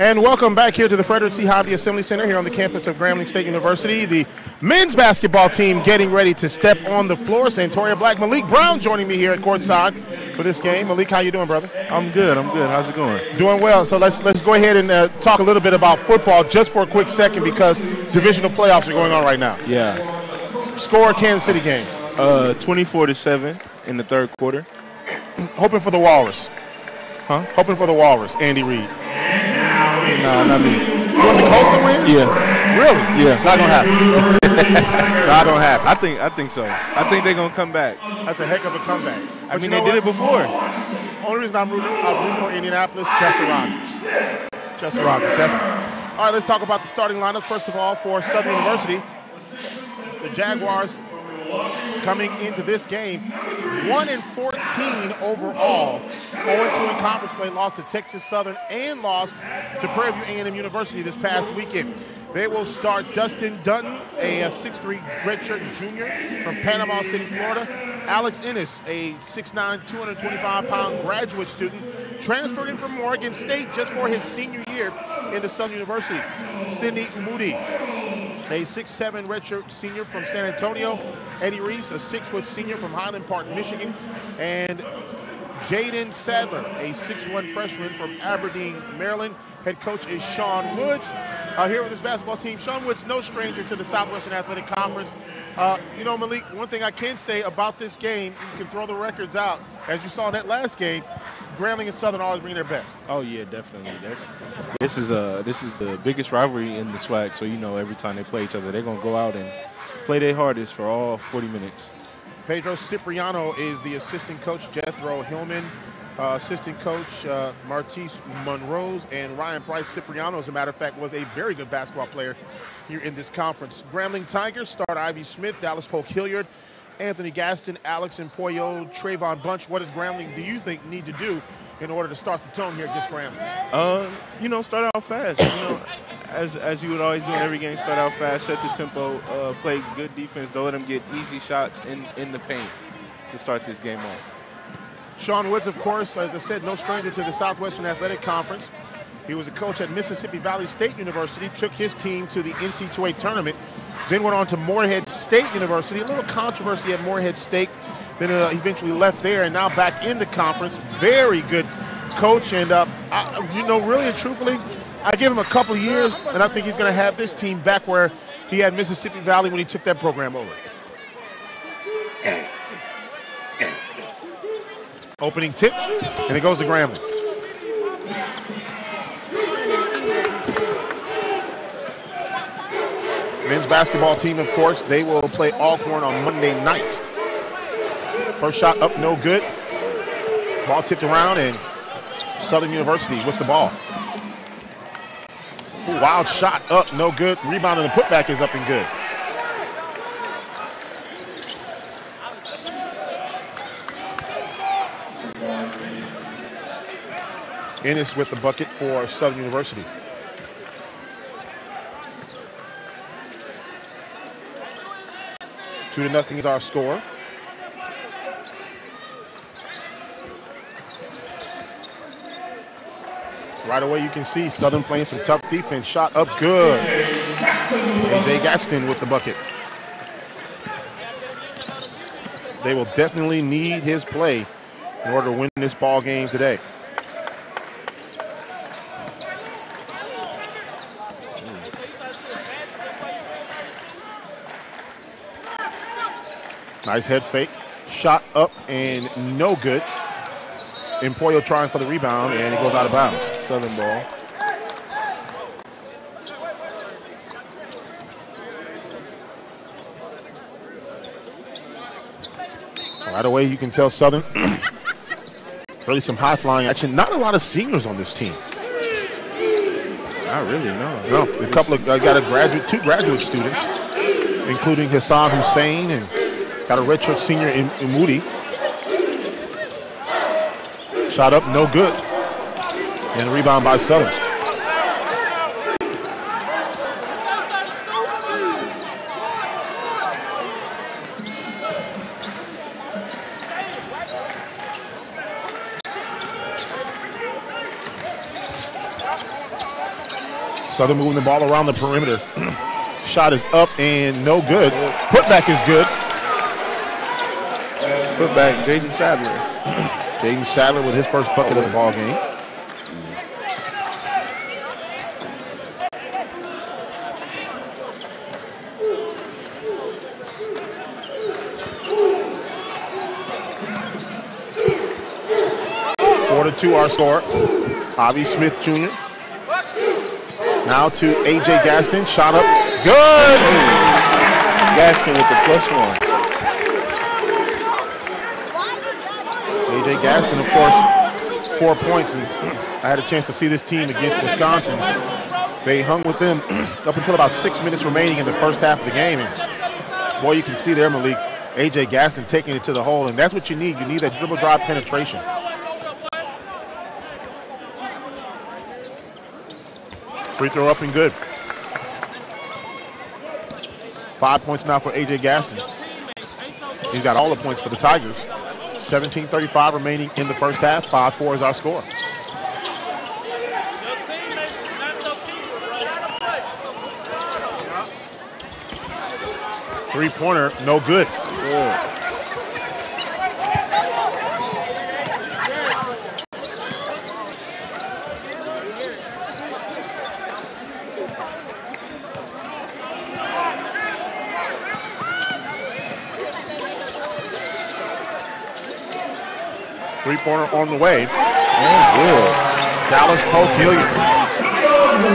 And welcome back here to the Frederick C. Hobby Assembly Center here on the campus of Grambling State University. The men's basketball team getting ready to step on the floor. Santoria Black, Malik Brown joining me here at courtside for this game. Malik, how you doing, brother? I'm good. I'm good. How's it going? Doing well. So let's let's go ahead and uh, talk a little bit about football just for a quick second because divisional playoffs are going on right now. Yeah. Score Kansas City game. Uh, 24 to seven in the third quarter. Hoping for the Walrus. Huh? Hoping for the Walrus. Andy Reid. Nah, not me. You want the Colts to win? Yeah. Really? Yeah. It's Not gonna happen. Not gonna happen. I think I think so. I think they're gonna come back. That's a heck of a comeback. I But mean, you know they did what? it before. Only reason I'm rooting, I'm rooting for Indianapolis, Chester Rogers. Chester Rogers. That- all right, let's talk about the starting lineup. First of all, for Southern University, the Jaguars coming into this game, 1 and 14 overall, 0-2 in conference play, lost to Texas Southern and lost to Prairie View A&M University this past weekend. They will start Dustin Dunton, a, uh 6'3 redshirt junior from Panama City, Florida. Alex Ennis, a 6'9", 225-pound graduate student, transferred in from Morgan State just for his senior year into Southern University. Sidney Umudi, a 6'7 redshirt senior from San Antonio. Eddie Reese, a 6-foot senior from Highland Park, Michigan. And Jaden Sadler, a 6'1 freshman from Aberdeen, Maryland. Head coach is Sean Woods. Uh, here with his basketball team, Sean Woods, no stranger to the Southwestern Athletic Conference. Uh, you know, Malik, one thing I can say about this game, you can throw the records out. As you saw in that last game, Grambling and Southern always bring their best. Oh yeah, definitely. That's this is uh this is the biggest rivalry in the SWAC. So you know every time they play each other, they're gonna go out and play their hardest for all 40 minutes. Pedro Cipriano is the assistant coach. Jethro Hillman, uh, assistant coach uh, Martise Monrose, and Ryan Price Cipriano, as a matter of fact, was a very good basketball player here in this conference. Grambling Tigers start Ivy Smith, Dallas Polk Hilliard, Anthony Gaston, Alex Empoyo, Trayvon Bunch. What does Grambling, do you think, need to do in order to start the tone here against Grambling? Uh, you know, start out fast. You know, as as you would always do in every game, start out fast, set the tempo, uh, play good defense. Don't let them get easy shots in in the paint to start this game off. Sean Woods, of course, as I said, no stranger to the Southwestern Athletic Conference. He was a coach at Mississippi Valley State University, took his team to the NC2A tournament, then went on to Morehead State University. A little controversy at Morehead State, then uh, eventually left there and now back in the conference. Very good coach, and uh, I, you know, really and truthfully, I give him a couple years, and I think he's going to have this team back where he had Mississippi Valley when he took that program over. Opening tip, and it goes to Grambling. Men's basketball team, of course, they will play Alcorn on Monday night. First shot up, no good. Ball tipped around, and Southern University with the ball. Ooh, wild shot up, no good. Rebound and the putback is up and good. Ennis with the bucket for Southern University. Two to nothing is our score. Right away, you can see Southern playing some tough defense. Shot up good. AJ Gaston with the bucket. They will definitely need his play in order to win this ball game today. Nice head fake. Shot up and no good. Empoyo trying for the rebound and it goes out of bounds. Southern ball. Right away, you can tell Southern really some high flying action. Not a lot of seniors on this team. Not really, no. No, a couple of uh, got a graduate, two graduate students, including Hassan Hussein and got a redshirt senior in, in Moody. Shot up, no good. And a rebound by Southern. Southern moving the ball around the perimeter. Shot is up and no good. Putback is good. Put back Jaden Sadler. Jaden Sadler with his first bucket of the oh. ball game. Four to two, our score. Ivy Smith Jr. Now to AJ Gaston. Shot up. Good. Gaston with the plus one. Gaston, of course, four points. And I had a chance to see this team against Wisconsin. They hung with them up until about six minutes remaining in the first half of the game. And boy, you can see there, Malik, AJ Gaston taking it to the hole. And that's what you need. You need that dribble drive penetration. Free throw up and good. Five points now for AJ Gaston. He's got all the points for the Tigers. 17:35 remaining in the first half. 5-4 is our score. Three-pointer, no good. On the way. Dallas Polk Hilliard.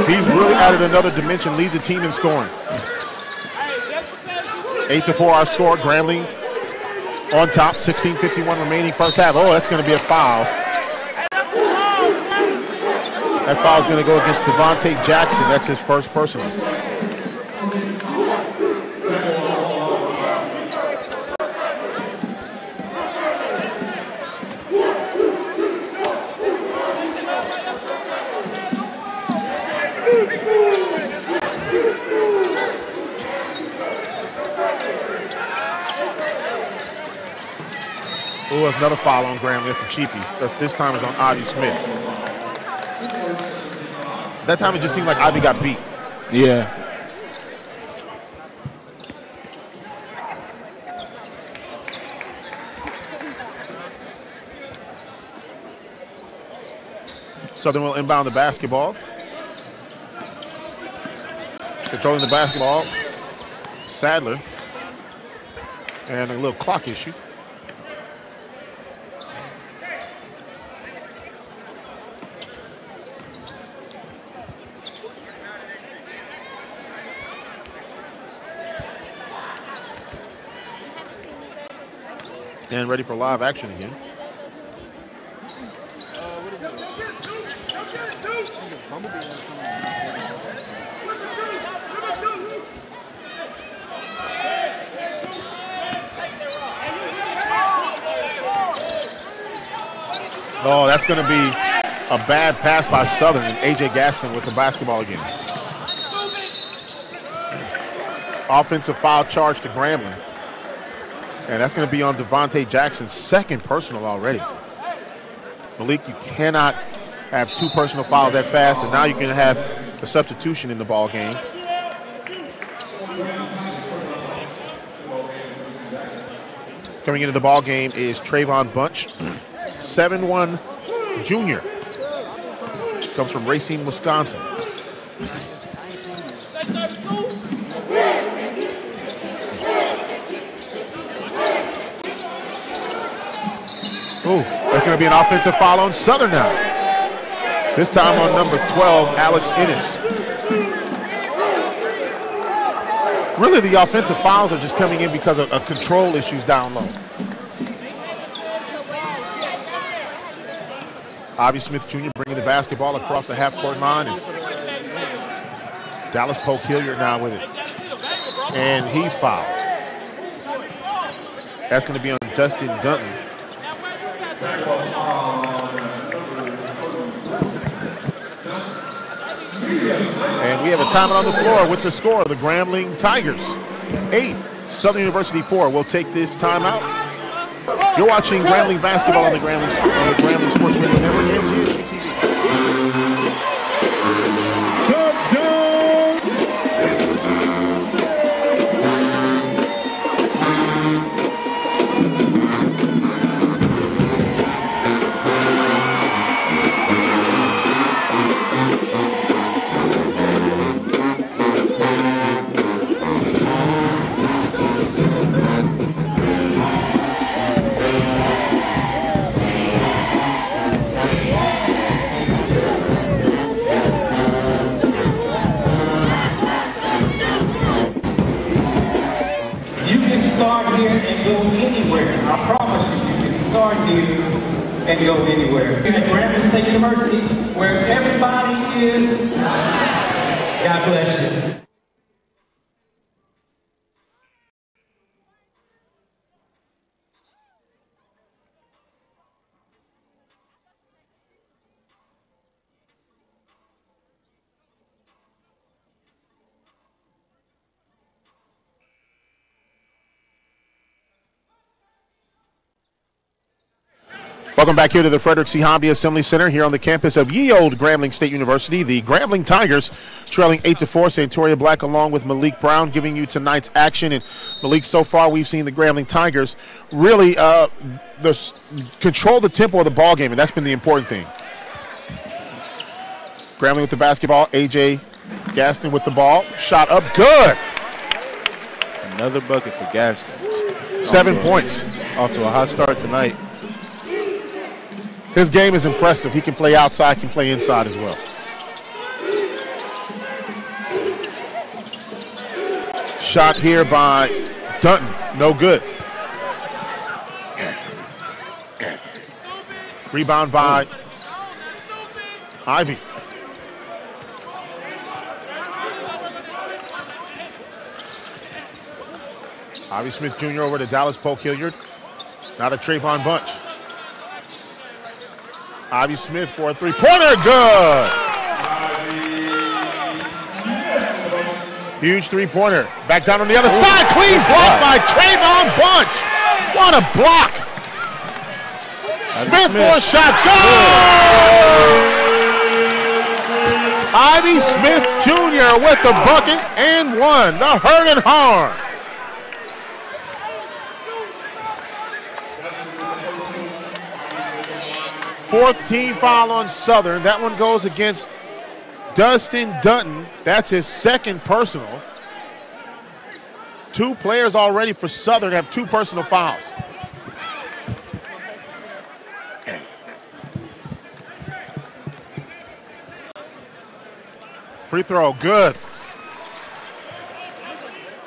He's really added another dimension, leads the team in scoring. Eight to four our score. Grambling on top, 16.51 remaining first half. Oh, that's going to be a foul. That foul is going to go against Devontae Jackson. That's his first personal. Ooh, that's another foul on Graham. That's a cheapie. This time is on Ivy Smith. That time it just seemed like Ivy got beat. Yeah. Southern will inbound the basketball. Controlling the basketball, Sadler. And a little clock issue. And ready for live action again. Oh, that's going to be a bad pass by Southern and AJ Gaston with the basketball again. Offensive foul charge to Grambling. And that's going to be on Devontae Jackson's second personal already. Malik, you cannot have two personal fouls that fast, and now you can have a substitution in the ball game. Coming into the ball game is Trayvon Bunch, 7-1 junior. Comes from Racine, Wisconsin. Ooh, that's going to be an offensive foul on Southern now. This time on number 12, Alex Ennis. Really, the offensive fouls are just coming in because of, of control issues down low. Ivy Smith Jr. bringing the basketball across the half-court line. And Dallas Polk Hilliard now with it. And he's fouled. That's going to be on Dustin Dunton. We have a timeout on the floor with the score of the Grambling Tigers. Eight, Southern University four. We'll take this timeout. You're watching Grambling basketball on the Grambling, on the Grambling Sports Radio Network is. God bless you. Welcome back here to the Frederick C. Hobby Assembly Center here on the campus of ye old Grambling State University. The Grambling Tigers trailing 8 to 4. Santoria Black along with Malik Brown giving you tonight's action. And Malik, so far we've seen the Grambling Tigers really uh, the, control the tempo of the ball game, and that's been the important thing. Grambling with the basketball. AJ Gaston with the ball. Shot up good. Another bucket for Gaston. Seven points. Off to a hot start tonight. His game is impressive. He can play outside, can play inside as well. Shot here by Dunton. No good. Rebound by Ivy. Ivy Smith Jr. over to Dallas Polk Hilliard. Now to Trayvon Bunch. Ivy Smith for a three-pointer, good. Huge three-pointer. Back down on the other side, clean block by Trayvon Bunch. What a block. Smith for a shot, good. Ivy Smith Jr. with the bucket and one, the hurt and harm. Fourth team foul on Southern. That one goes against Dustin Dunton. That's his second personal. Two players already for Southern have two personal fouls. Free throw, good.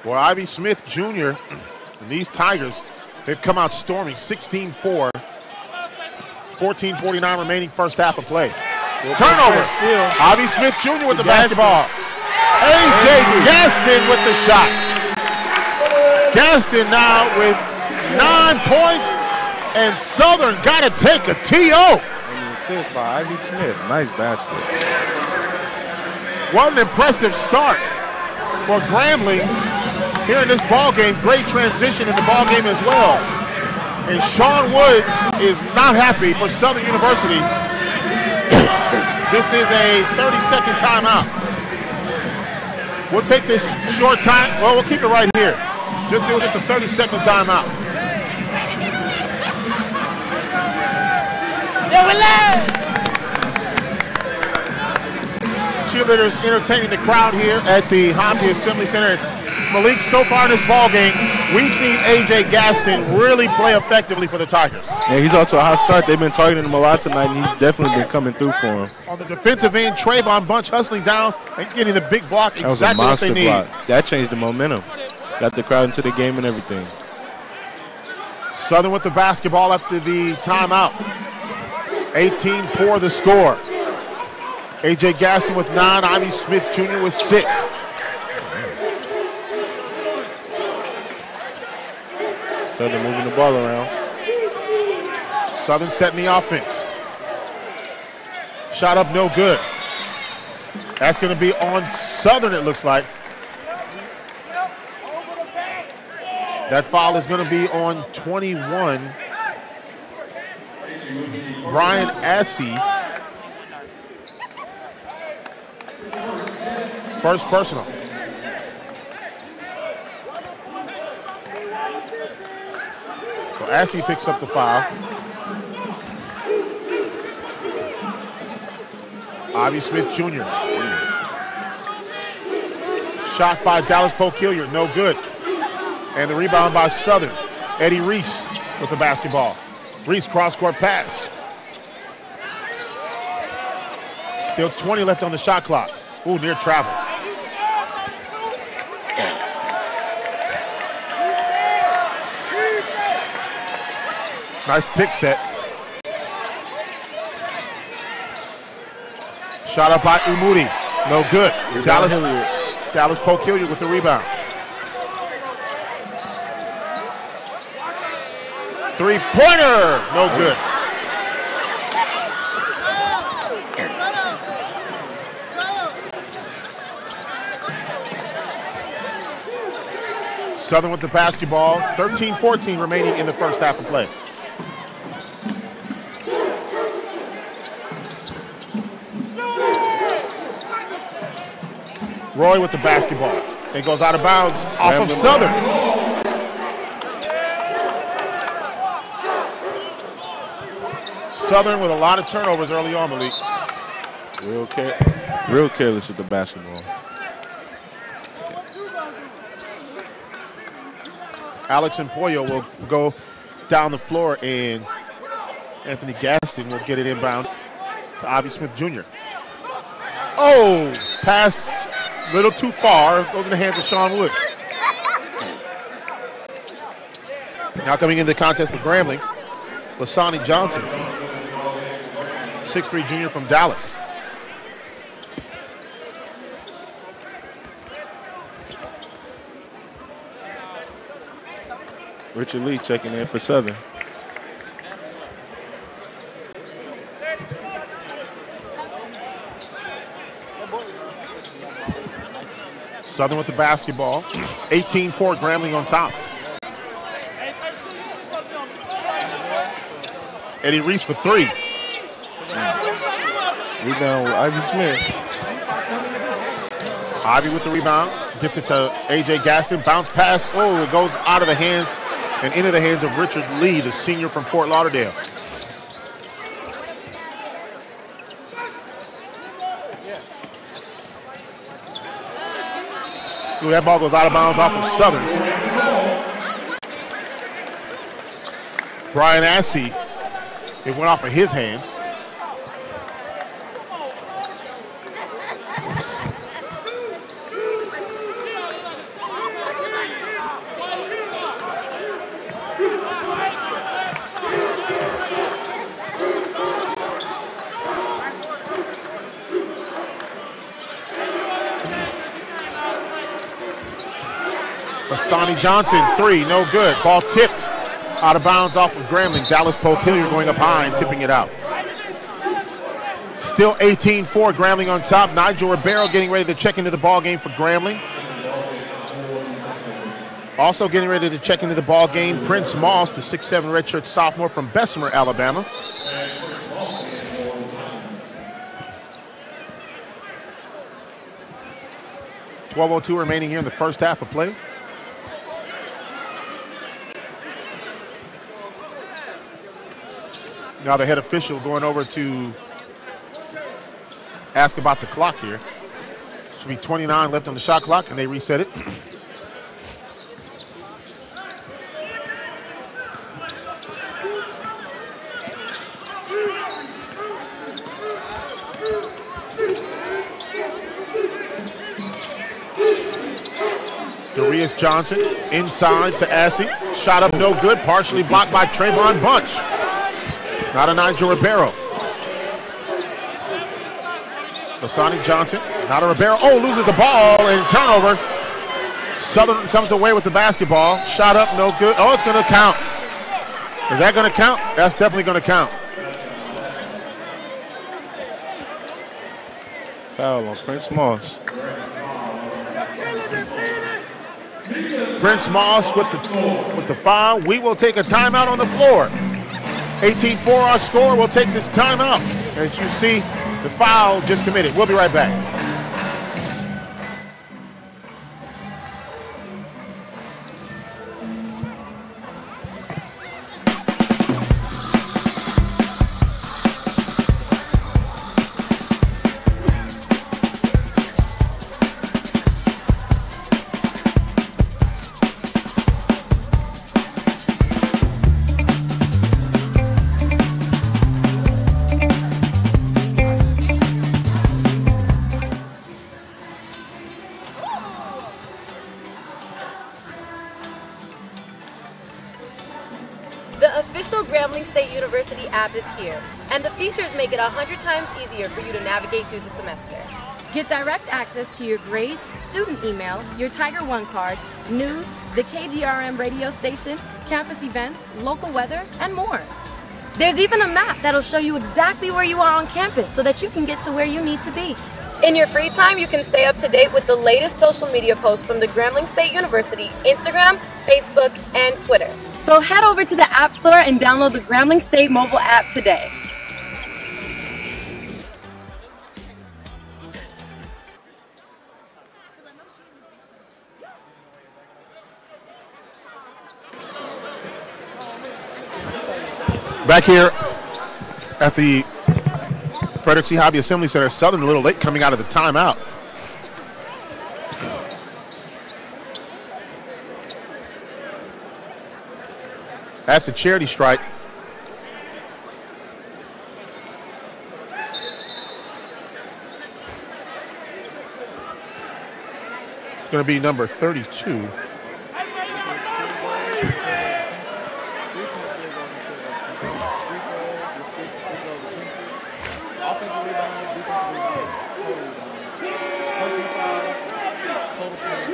Boy, Ivy Smith Jr. and these Tigers, they've come out storming 16 4. 14.49 remaining first half of play. Turnover. Ivy Smith Jr. with the basketball. A.J. Gaston with the shot. Gaston now with nine points, and Southern got to take a TO. And assist by Ivy Smith. Nice basket. What an impressive start for Grambling here in this ball game. Great transition in the ball game as well. And Sean Woods is not happy for Southern University. this is a 30-second timeout. We'll take this short time. Well, we'll keep it right here. Just it was just a 30-second timeout. Cheerleaders entertaining the crowd here at the Hobby Assembly Center. Malik, so far in this ball game, we've seen AJ Gaston really play effectively for the Tigers. Yeah, he's also a hot start. They've been targeting him a lot tonight, and he's definitely been coming through for him. On the defensive end, Trayvon Bunch hustling down and getting the big block That was exactly what they monster need. block. That changed the momentum. Got the crowd into the game and everything. Southern with the basketball after the timeout. 18-4 the score. AJ Gaston with nine, Ivy Smith Jr. with six. Southern moving the ball around. Southern setting the offense. Shot up no good. That's going to be on Southern, it looks like. That foul is going to be on 21. Brian Assey. First personal. So Assey picks up the foul. Ivy Smith Jr. Shot by Dallas Hilliard, no good. And the rebound by Southern. Eddie Reese with the basketball. Reese cross-court pass. Still 20 left on the shot clock. Ooh, near travel. Nice pick set. Shot up by Umudi. No good. Dallas, Dallas Polk Hilliard with the rebound. Three pointer. No good. Southern with the basketball. 13-14 remaining in the first half of play. Roy with the basketball. It goes out of bounds off of Southern. Southern with a lot of turnovers early on, Malik. Real, care, real careless with the basketball. Alex Empoyo will go down the floor, and Anthony Gaston will get it inbound to Ivy Smith Jr. Oh, pass little too far. Goes in the hands of Sean Woods. Now coming into the contest for Grambling, Lasani Johnson, 6'3 junior from Dallas. Richard Lee checking in for Southern. Southern with the basketball. 18-4 Grambling on top. Eddie Reese for three. Rebound with Ivy Smith. Ivy with the rebound. Gets it to A.J. Gaston. Bounce pass. Oh, it goes out of the hands and into the hands of Richard Lee, the senior from Fort Lauderdale. Ooh, that ball goes out of bounds off of Southern. Brian Assey, it went off of his hands. Sonny Johnson, three, no good. Ball tipped out of bounds off of Grambling. Dallas Polk Hilliard going up high and tipping it out. Still 18-4, Grambling on top. Nigel Ribeiro getting ready to check into the ball game for Grambling. Also getting ready to check into the ball game, Prince Moss, the 6'7 redshirt sophomore from Bessemer, Alabama. Twelve oh two remaining here in the first half of play. Now the head official going over to ask about the clock here. Should be 29 left on the shot clock, and they reset it. Darius Johnson inside to Assey. Shot up no good, partially blocked by Trayvon Bunch. Not a Nigel Ribeiro. Lasani Johnson, not a Ribeiro. Oh, loses the ball and turnover. Southern comes away with the basketball. Shot up, no good. Oh, it's going to count. Is that going to count? That's definitely going to count. Foul on Prince Moss. Prince Moss with the with the foul. We will take a timeout on the floor. 18-4 our score. We'll take this timeout. As you see, the foul just committed. We'll be right back. It 100 times easier for you to navigate through the semester. Get direct access to your grades, student email, your Tiger One card, news, the KGRM radio station, campus events, local weather, and more. There's even a map that'll show you exactly where you are on campus so that you can get to where you need to be. In your free time, you can stay up to date with the latest social media posts from the Grambling State University Instagram, Facebook, and Twitter. So head over to the App Store and download the Grambling State mobile app today. Back here at the Frederick C. Hobby Assembly Center, Southern a little late coming out of the timeout. That's the charity strike. It's going to be number 32.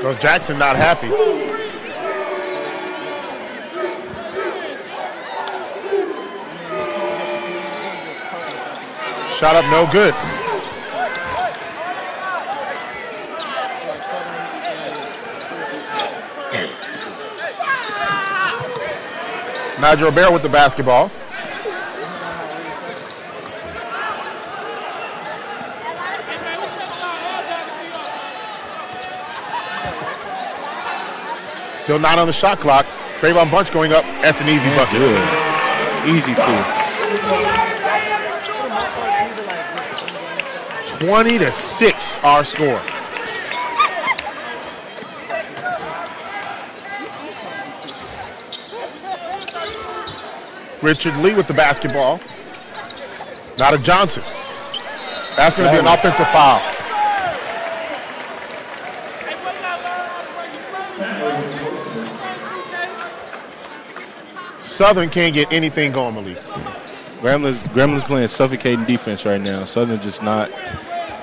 Because Jackson not happy. Shot up no good. Nigel Bear with the basketball. Still not on the shot clock. Trayvon Bunch going up. That's an easy bucket. Good. Easy two. 20 to 6 our score. Richard Lee with the basketball. Not a Johnson. That's going to be an offensive foul. Southern can't get anything going, Malik. Gramblin's Gramblin's playing suffocating defense right now. Southern just not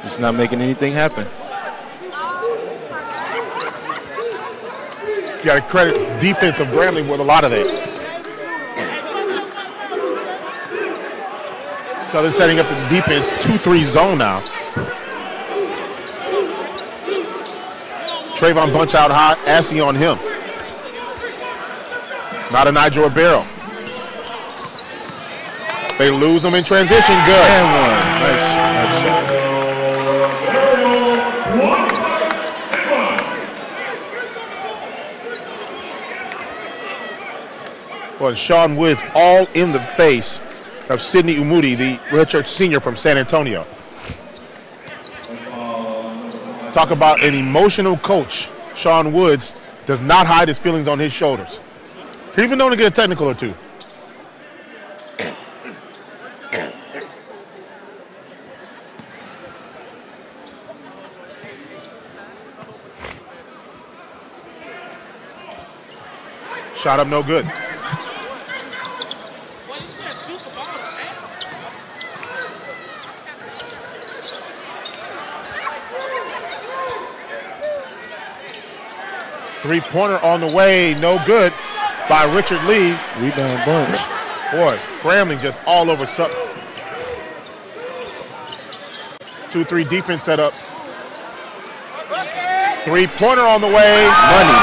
just not making anything happen. You got to credit defense of Grambling with a lot of that. Southern setting up the defense 2-3 zone now. Trayvon Bunch out high, Assey on him. Not a Nigel Barrow. They lose him in transition. Good. And one. Nice, nice shot. Well, Sean Woods all in the face of Sidney Umudi, the redshirt senior from San Antonio. Talk about an emotional coach. Sean Woods does not hide his feelings on his shoulders. He's been known to get a technical or two. Shot up no good. Three pointer on the way, no good by Richard Lee. Rebound bunch. Boy, Grambling just all over Southern. Two, three defense set up. Three pointer on the way. Money.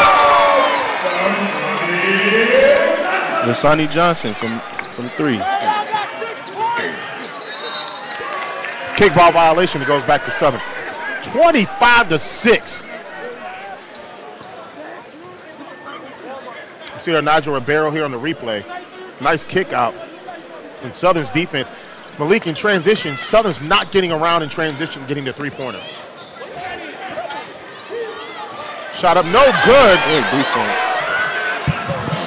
Lasani Johnson from from three. Kickball violation. It goes back to Southern. 25 to 6. See there Nigel Ribeiro here on the replay. Nice kick out in Southern's defense. Malik in transition. Southern's not getting around in transition, getting the three pointer. Shot up, no good. Good defense.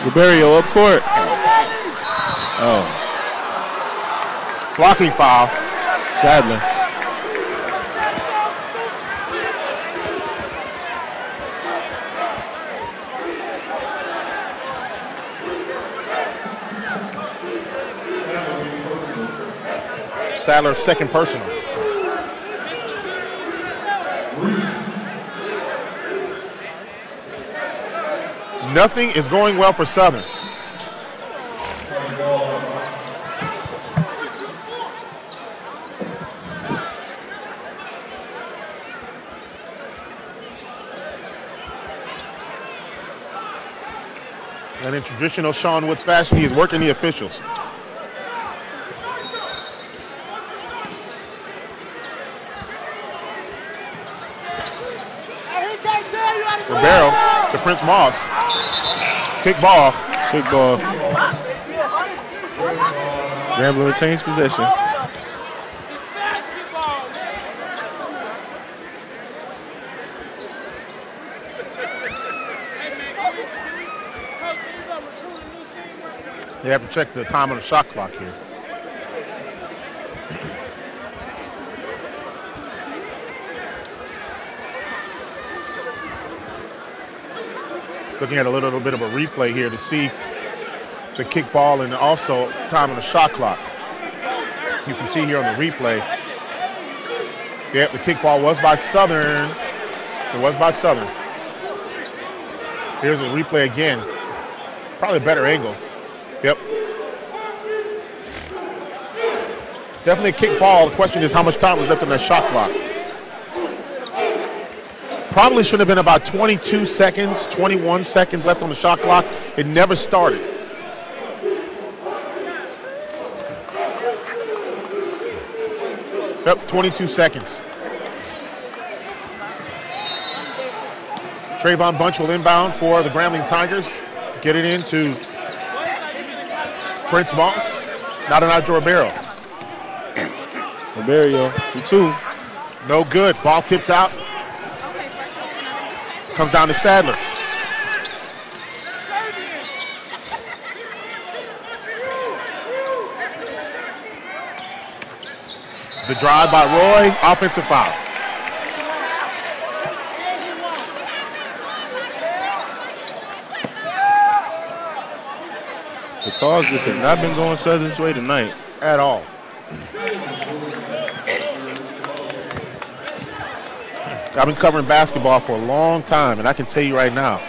Ribeiro up court. Oh, Blocking foul. Sadler. Sadler's second personal. Nothing is going well for Southern. And in traditional Sean Woods fashion, he is working the officials. Ribeiro to Prince Moss. Kick ball. Kick ball. Grambling retains possession. They have to check the time on the shot clock here. Looking at a little, bit of a replay here to see the kick ball and also time on the shot clock. You can see here on the replay. Yep, the kick ball was by Southern. It was by Southern. Here's a replay again. Probably a better angle. Yep. Definitely a kick ball. The question is how much time was left on that shot clock. Probably should have been about 22 seconds, 21 seconds left on the shot clock. It never started. Yep, 22 seconds. Trayvon Bunch will inbound for the Grambling Tigers. Get it into Prince Moss. Not an Nigel Ribeiro. Ribeiro for two. No good. Ball tipped out. Comes down to Sadler. The drive by Roy, offensive foul. The calls just have not been going Southern's way tonight. At all. I've been covering basketball for a long time, and I can tell you right now,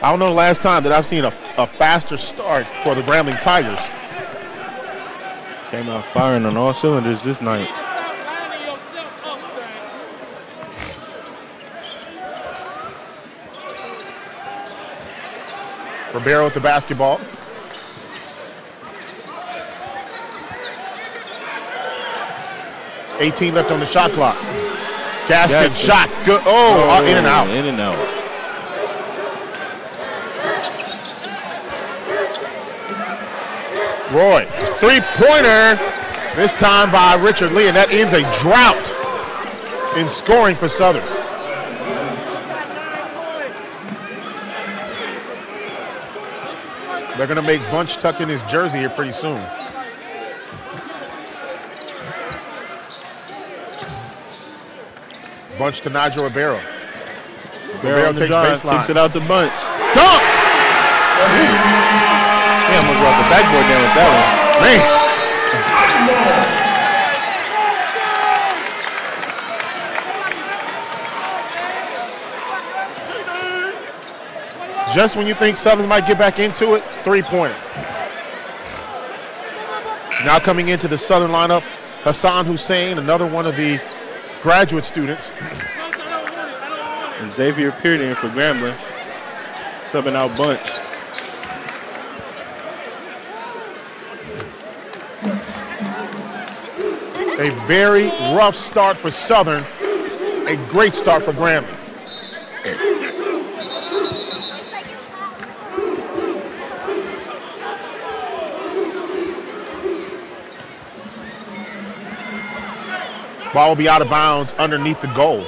I don't know the last time that I've seen a, a faster start for the Grambling Tigers. Came out firing on all cylinders this night. Ribeiro with the basketball. Eighteen left on the shot clock. Gaskin. shot. Good. Oh, uh, in and out. In and out. Roy, three-pointer. This time by Richard Lee, and that ends a drought in scoring for Southern. They're going to make Bunch tuck in his jersey here pretty soon. Bunch to Nigel Ribeiro. Ribeiro on takes drive, baseline. kicks it out to Bunch. Dunk! He almost brought the backboard down with that one. Man, just when you think Southern might get back into it, three-pointer. Now coming into the Southern lineup, Hassan Hussein, another one of the graduate students. And Xavier Pearden for Grambling. Subbing out Bunch. A very rough start for Southern, a great start for Grambling. Ball will be out of bounds underneath the goal.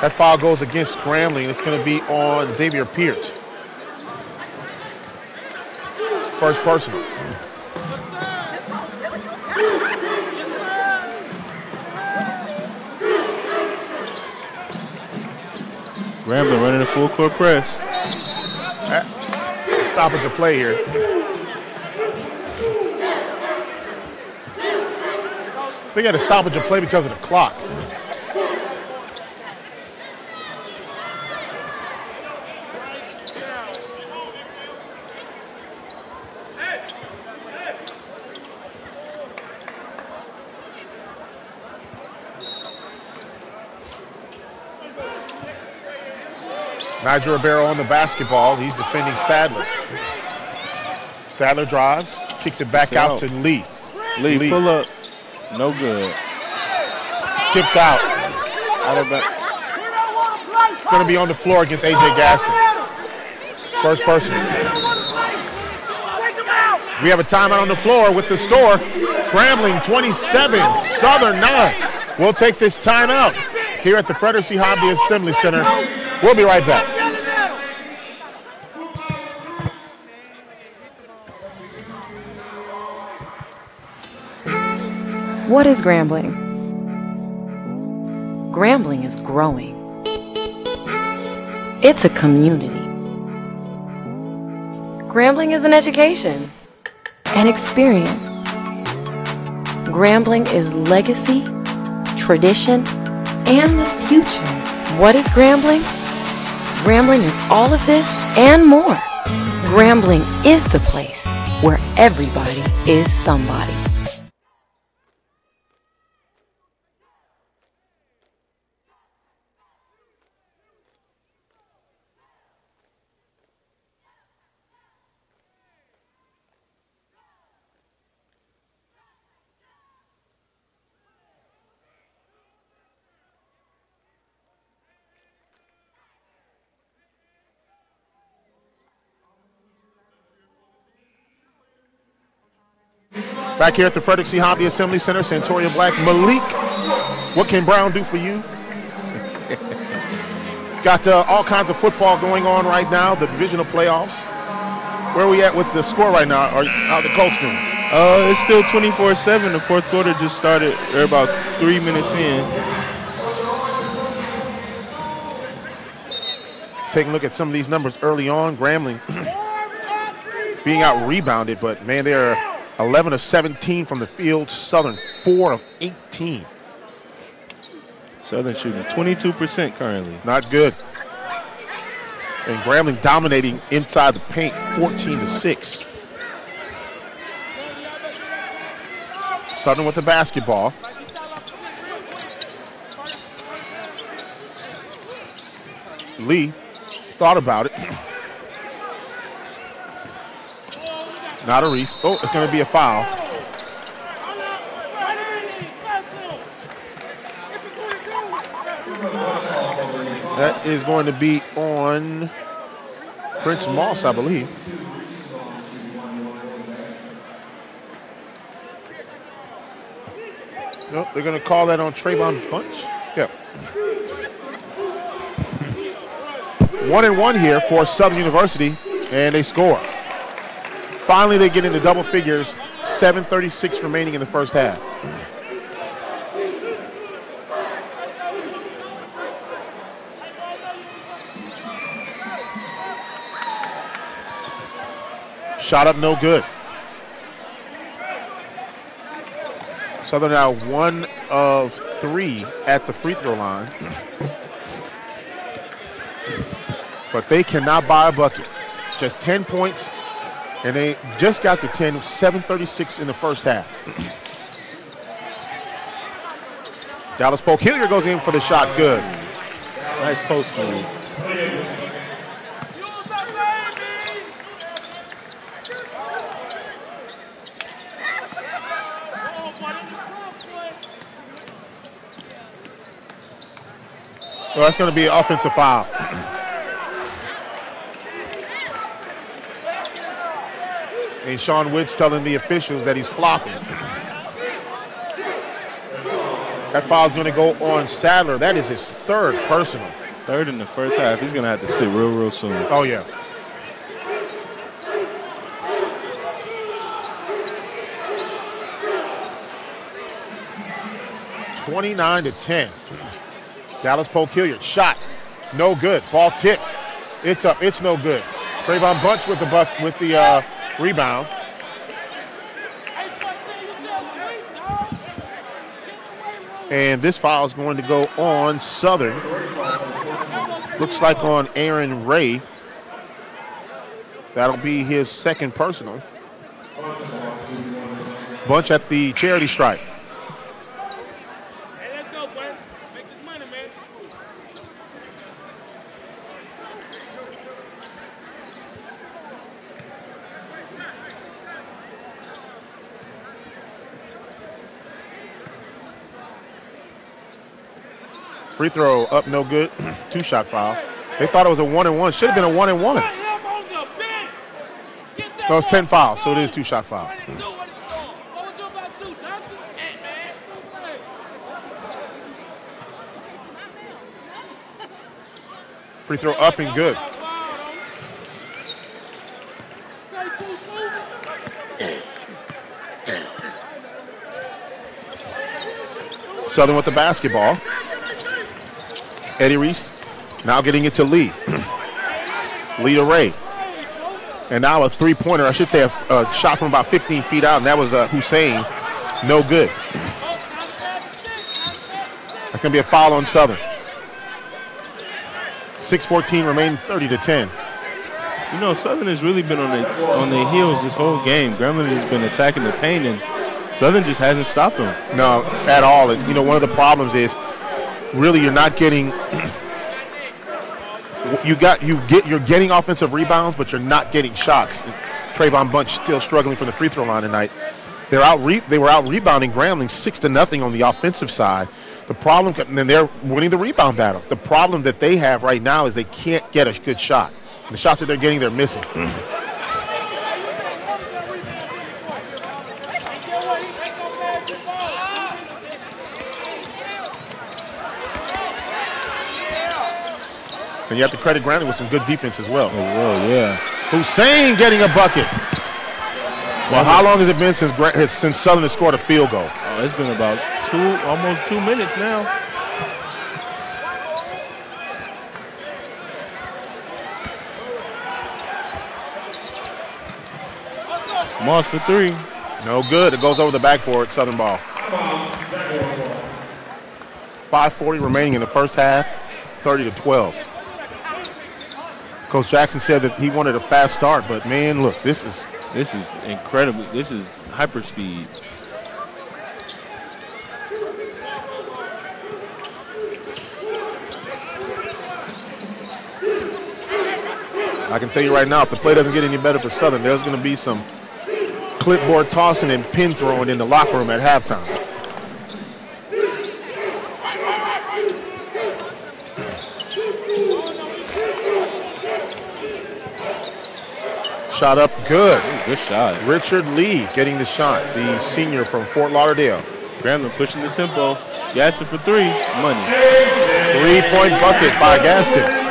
That foul goes against Grambling. It's going to be on Xavier Pierce. First personal. Grambling running a full court press. Stoppage of play here. They got a stoppage of play because of the clock. Nigel Ribeiro on the basketball. He's defending Sadler. Sadler drives, kicks it back out, out. to Lee. Lee, Lee. pull up. No good. Tipped out. Out of. It's going to be on the floor against AJ Gaston. First person. We have a timeout on the floor with the score. Grambling 27, Southern 9. We'll take this timeout here at the Frederick C. Hobby Assembly Center. We'll be right back. What is Grambling? Grambling is growing. It's a community. Grambling is an education, an experience. Grambling is legacy, tradition, and the future. What is Grambling? Grambling is all of this and more. Grambling is the place where everybody is somebody. Back here at the Frederick C. Hobby Assembly Center, Santoria Black. Malik, what can Brown do for you? Got uh, all kinds of football going on right now, the divisional playoffs. Where are we at with the score right now? Are how the Colts doing? Uh, it's still 24-7. The fourth quarter just started. They're about three minutes in. Taking a look at some of these numbers early on. Grambling being out rebounded, but man, they're 11 of 17 from the field. Southern 4 of 18. Southern shooting 22% currently. Not good. And Grambling dominating inside the paint 14 to 6. Southern with the basketball. Lee thought about it. Not a Reese. Oh, it's going to be a foul. That is going to be on Prince Moss, I believe. Nope, they're going to call that on Trayvon Bunch. Yep. One and one here for Southern University, and they score. Finally, they get into double figures. 7:36 remaining in the first half. Shot up, no good. Southern now one of three at the free throw line. but they cannot buy a bucket. Just 10 points, and they just got to 10, 736 in the first half. Dallas Polk Hilliard goes in for the shot, good. Nice post move. Well, that's going to be an offensive foul. And Sean Woods telling the officials that he's flopping. That foul's going to go on Sadler. That is his third personal. Third in the first half. He's going to have to sit real, real soon. Oh, yeah. Twenty-nine to ten. Dallas Polk Hilliard shot, No good. Ball tipped. It's up. It's no good. Trayvon Bunch with the buck with the uh, rebound. And this foul is going to go on Southern. Looks like on Aaron Ray. That'll be his second personal. Bunch at the charity stripe. Free throw up, no good. Two shot foul. They thought it was a one and one. Should have been a one and one. No, it's 10 fouls, so it is two shot foul. Free throw up and good. Southern with the basketball. Eddie Reese now getting it to Lee. Lee Ray. And now a three-pointer, I should say a, a, shot from about 15 feet out, and that was uh, Hussein. No good. That's going to be a foul on Southern. 6-14 remaining, 30 to 10. You know, Southern has really been on the on their heels this whole game. Grambling has been attacking the paint, and Southern just hasn't stopped them. No, at all. And, you know, one of the problems is really you're not getting you got you get you're getting offensive rebounds, but you're not getting shots. Trayvon Bunch still struggling from the free throw line tonight. They're out re, they were out rebounding Grambling six to nothing on the offensive side. The problem, and then they're winning the rebound battle. The problem that they have right now is they can't get a good shot. The shots that they're getting, they're missing. Mm-hmm. And you have to credit Grambling with some good defense as well. Oh, well, yeah. Hussein getting a bucket. Well, how long has it been since since Southern has scored a field goal? Oh, it's been about two, almost two minutes now. Moss for three. No good. It goes over the backboard. Southern ball. 5:40 remaining in the first half. 30 to 12. Coach Jackson said that he wanted a fast start, but man, look, this is this is incredible. This is hyper speed. I can tell you right now, if the play doesn't get any better for Southern, there's going to be some clipboard tossing and pin throwing in the locker room at halftime. Shot up good. Ooh, good shot. Richard Lee getting the shot, the senior from Fort Lauderdale. Grambling pushing the tempo. Gaston for three. Money. Three-point bucket by Gaston.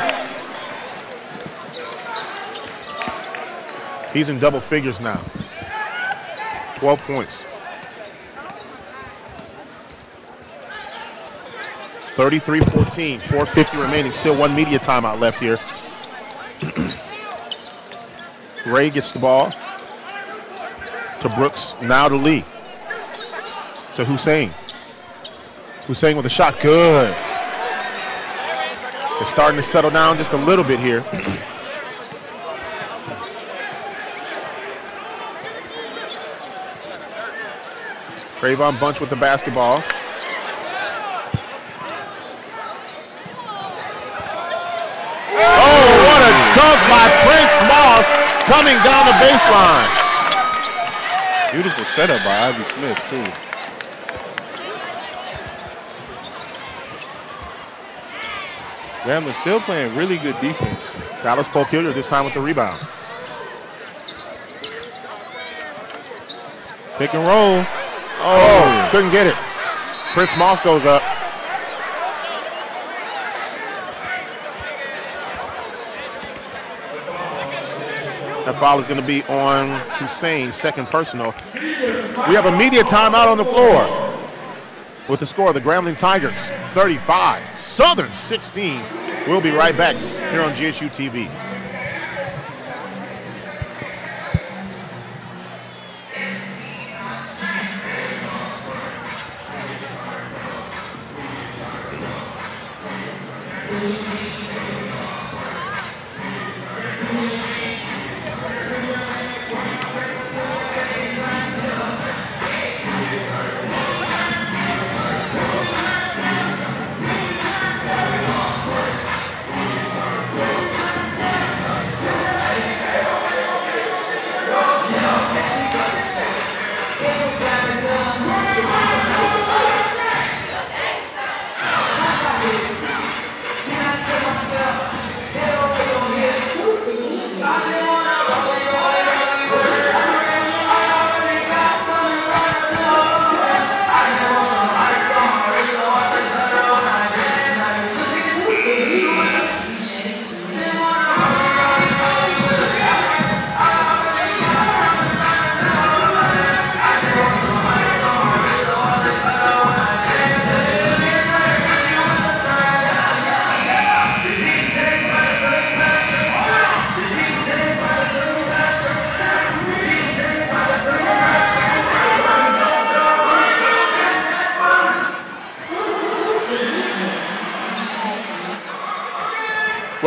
He's in double figures now. 12 points. 33-14, 450 remaining. Still one media timeout left here. Ray gets the ball to Brooks, now to Lee. To Hussein. Hussein with a shot, good. They're starting to settle down just a little bit here. Trayvon Bunch with the basketball. Oh, what a dunk by Prince Moss coming down the baseline. Beautiful setup by Ivy Smith, too. Grambling still playing really good defense. Dallas Polk Hilliard this time with the rebound. Pick and roll. Oh, oh. couldn't get it. Prince Moss goes up. That foul is going to be on Hussein, second personal. We have a media timeout on the floor with the score of the Grambling Tigers 35, Southern 16. We'll be right back here on GSU TV.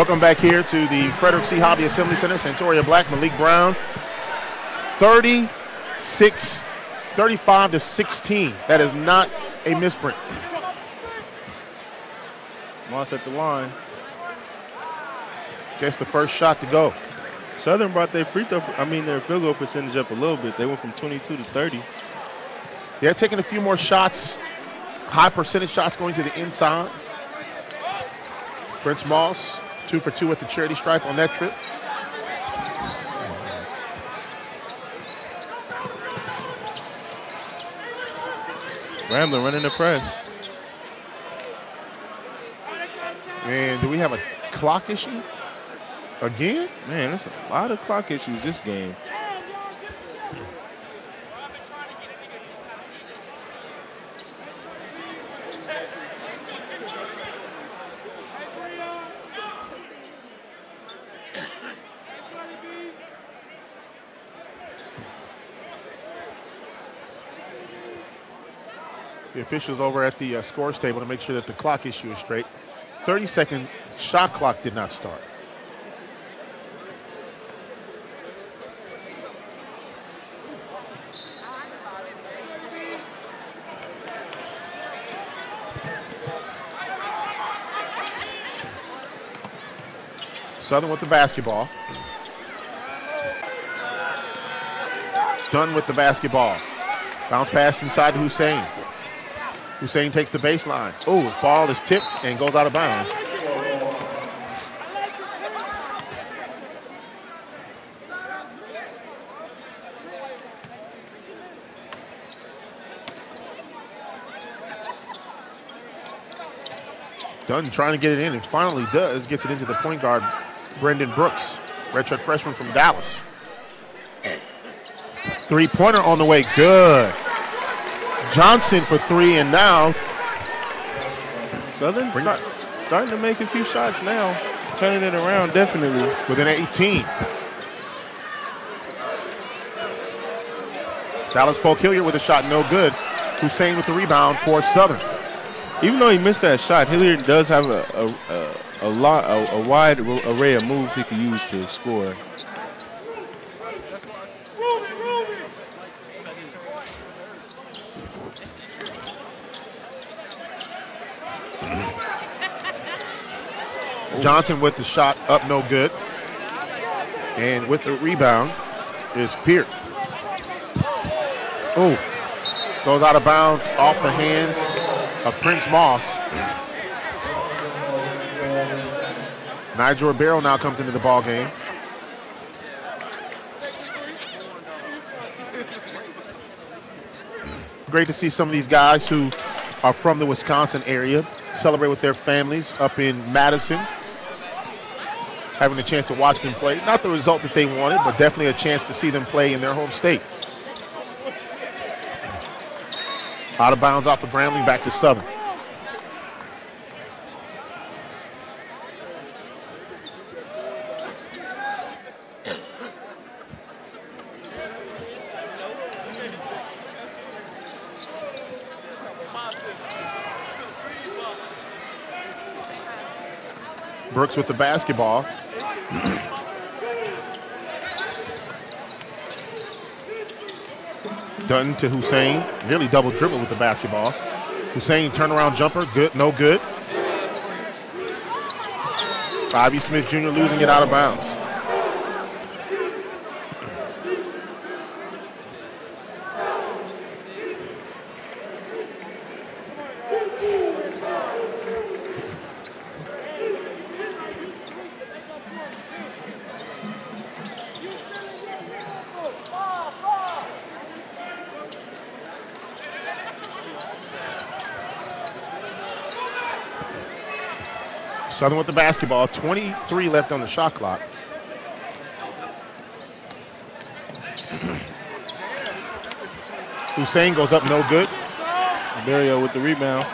Welcome back here to the Frederick C. Hobby Assembly Center. Santoria Black, Malik Brown. 36, 35 to 16. That is not a misprint. Moss at the line. Gets the first shot to go. Southern brought their free throw, I mean their field goal percentage up a little bit. They went from 22 to 30. They're taking a few more shots, high percentage shots going to the inside. Prince Moss Two for two with the charity stripe on that trip. Grambling running the press. And do we have a clock issue again? Man, there's a lot of clock issues this game. Officials over at the uh, scores table to make sure that the clock issue is straight. 30 second shot clock did not start. Southern with the basketball. Dunn with the basketball. Bounce pass inside to Hussein. Hussein takes the baseline. Oh, ball is tipped and goes out of bounds. Dunn trying to get it in and finally does, gets it into the point guard, Brendan Brooks, redshirt freshman from Dallas. Three pointer on the way, good. Johnson for three, and now Southern start, starting to make a few shots now, turning it around definitely. Within 18. Dallas Polk Hilliard with a shot, no good. Hussein with the rebound for Southern. Even though he missed that shot, Hilliard does have a, a, a, a lot, a, a wide array of moves he can use to score. Johnson with the shot up, no good. And with the rebound is Peart. Oh, goes out of bounds off the hands of Prince Moss. Nigel Ribeiro now comes into the ball game. Great to see some of these guys who are from the Wisconsin area celebrate with their families up in Madison having a chance to watch them play. Not the result that they wanted, but definitely a chance to see them play in their home state. Out of bounds off of Grambling, back to Southern. Brooks with the basketball. Dunn to Hussein, nearly double dribble with the basketball. Hussein turnaround jumper, good, no good. Bobby Smith Jr. losing it out of bounds. Southern with the basketball. 23 left on the shot clock. Hussein goes up no good. Barrio with the rebound.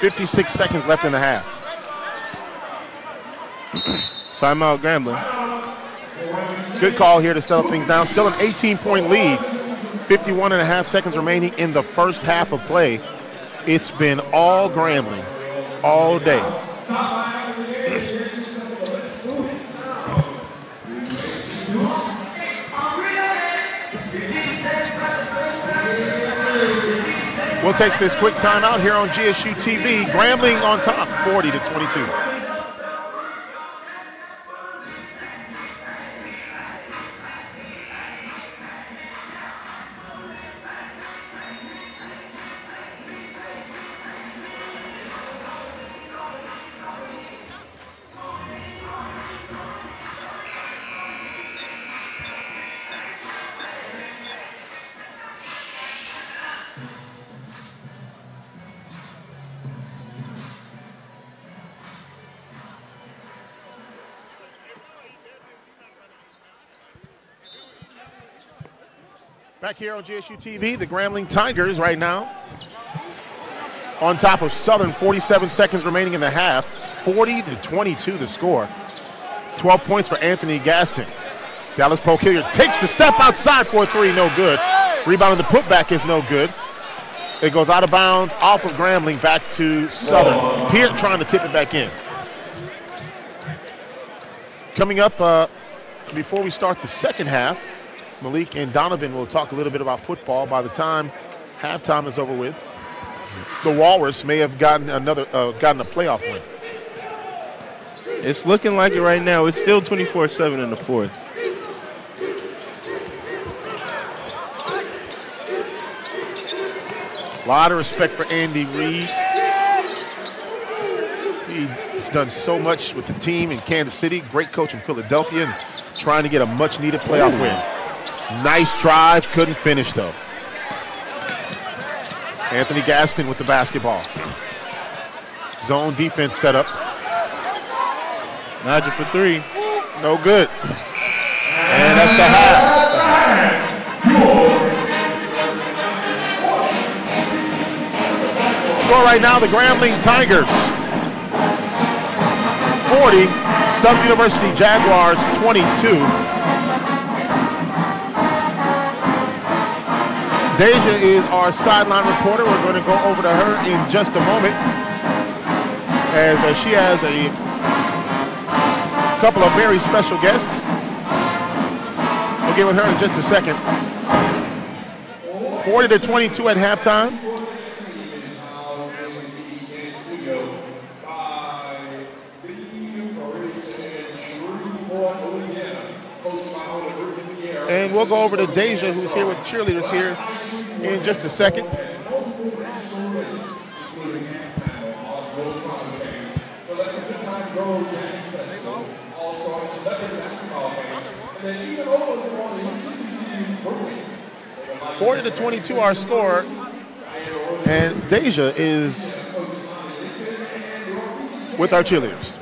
56 seconds left in the half. Timeout Grambling. Good call here to settle things down. Still an 18 point lead. 51 and a half seconds remaining in the first half of play. It's been all Grambling all day. We'll take this quick timeout here on GSU TV. Grambling on top, 40 to 22. Back here on GSU TV, the Grambling Tigers right now on top of Southern. 47 seconds remaining in the half. 40 to 22 the score. 12 points for Anthony Gaston. Dallas Polk Hilliard takes the step outside for a three, no good. Rebound of the putback is no good. It goes out of bounds off of Grambling back to Southern. Peart trying to tip it back in. Coming up uh, before we start the second half, Malik and Donovan will talk a little bit about football by the time halftime is over with. The Walrus may have gotten another uh, gotten a playoff win. It's looking like it right now. It's still 24-7 in the fourth. A lot of respect for Andy Reid. He's done so much with the team in Kansas City. Great coach in Philadelphia and trying to get a much needed playoff win. Nice drive, couldn't finish though. Anthony Gaston with the basketball. Zone defense set up. Nigel for three. No good. And that's the half. Score right now, the Grambling Tigers. 40, Southern University Jaguars 22. Deja is our sideline reporter. We're going to go over to her in just a moment as uh, she has a couple of very special guests. We'll get with her in just a second. 40 to 22 at halftime. And we'll go over to Deja, who's here with cheerleaders here in just a second. Forty to twenty-two, our score, and Deja is with our cheerleaders.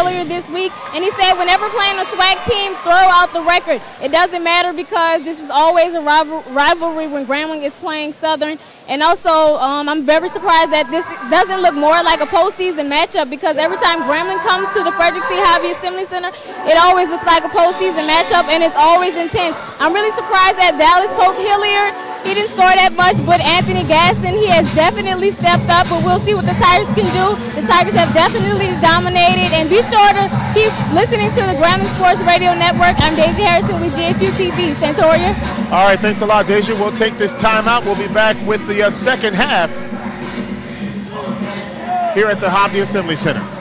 Earlier this week, and he said whenever playing a SWAC team, throw out the record. It doesn't matter because this is always a rival rivalry when Grambling is playing Southern. And also, um, I'm very surprised that this doesn't look more like a postseason matchup because every time Grambling comes to the Frederick C. Hobby Assembly Center, it always looks like a postseason matchup and it's always intense. I'm really surprised that Dallas Polk Hilliard He didn't score that much, but Anthony Gaston, he has definitely stepped up, but we'll see what the Tigers can do. The Tigers have definitely dominated, and be sure to keep listening to the Grambling Sports Radio Network. I'm Deja Harrison with GSU TV. Santoria. All right, thanks a lot, Deja. We'll take this timeout. We'll be back with the uh, second half here at the Hobby Assembly Center.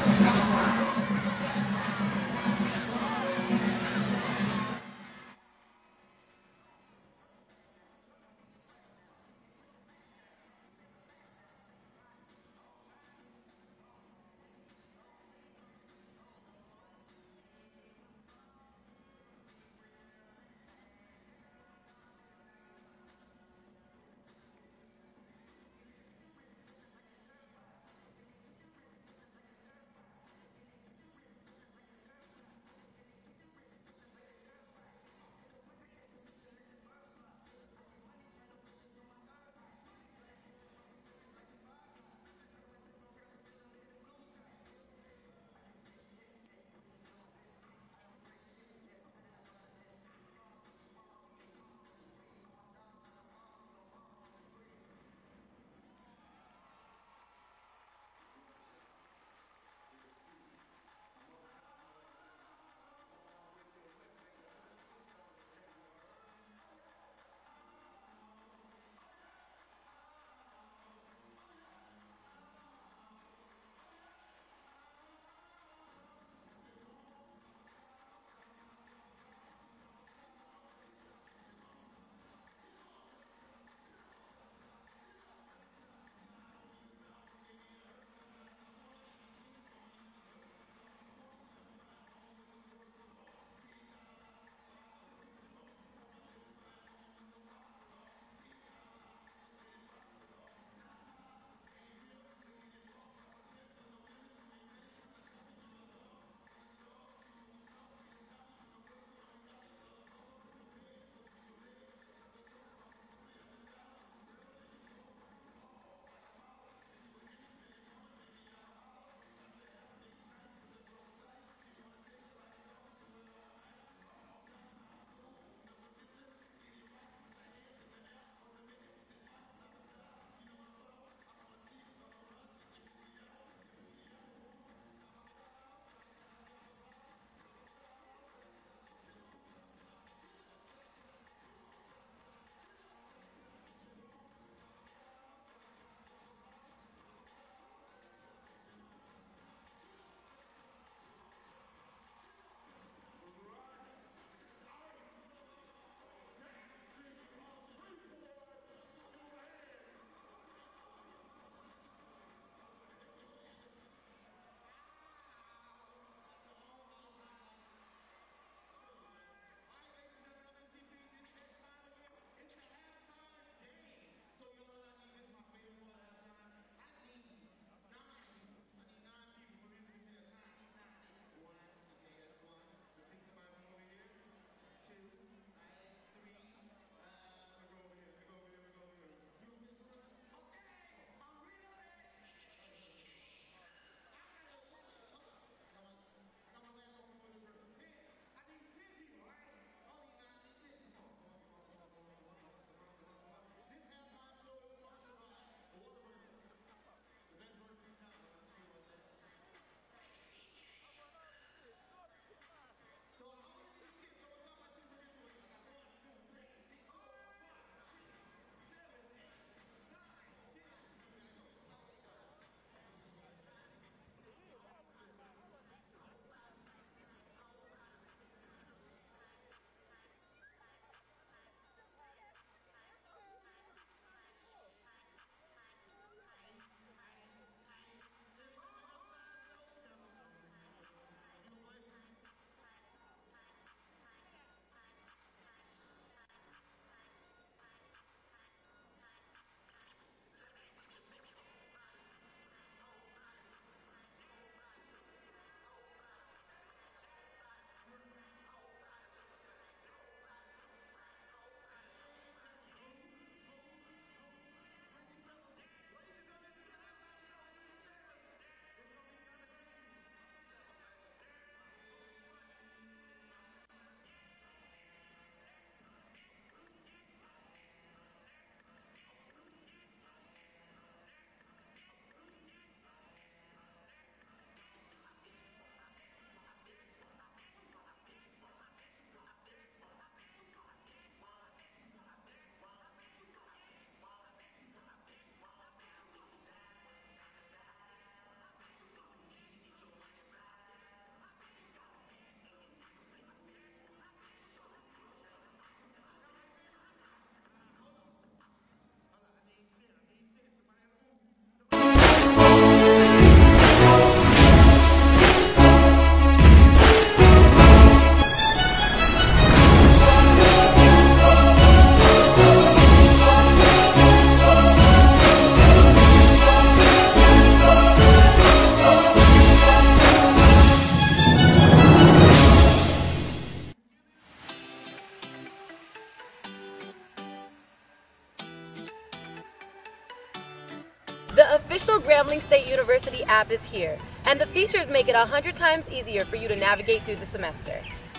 100 times easier for you to navigate through the semester.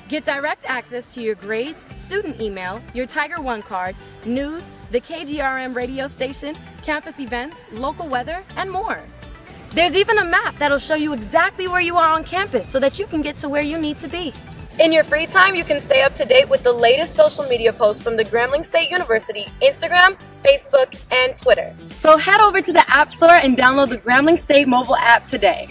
Get direct access to your grades, student email, your Tiger One card, news, the KGRM radio station, campus events, local weather, and more. There's even a map that'll show you exactly where you are on campus so that you can get to where you need to be. In your free time, you can stay up to date with the latest social media posts from the Grambling State University Instagram, Facebook, and Twitter. So head over to the App Store and download the Grambling State mobile app today.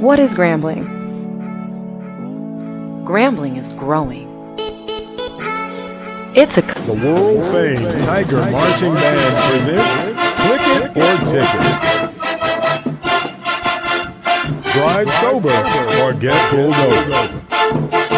What is Grambling? Grambling is growing. It's a The world famed Tiger Marching Band presents Click It or Ticket. Drive sober or get pulled over.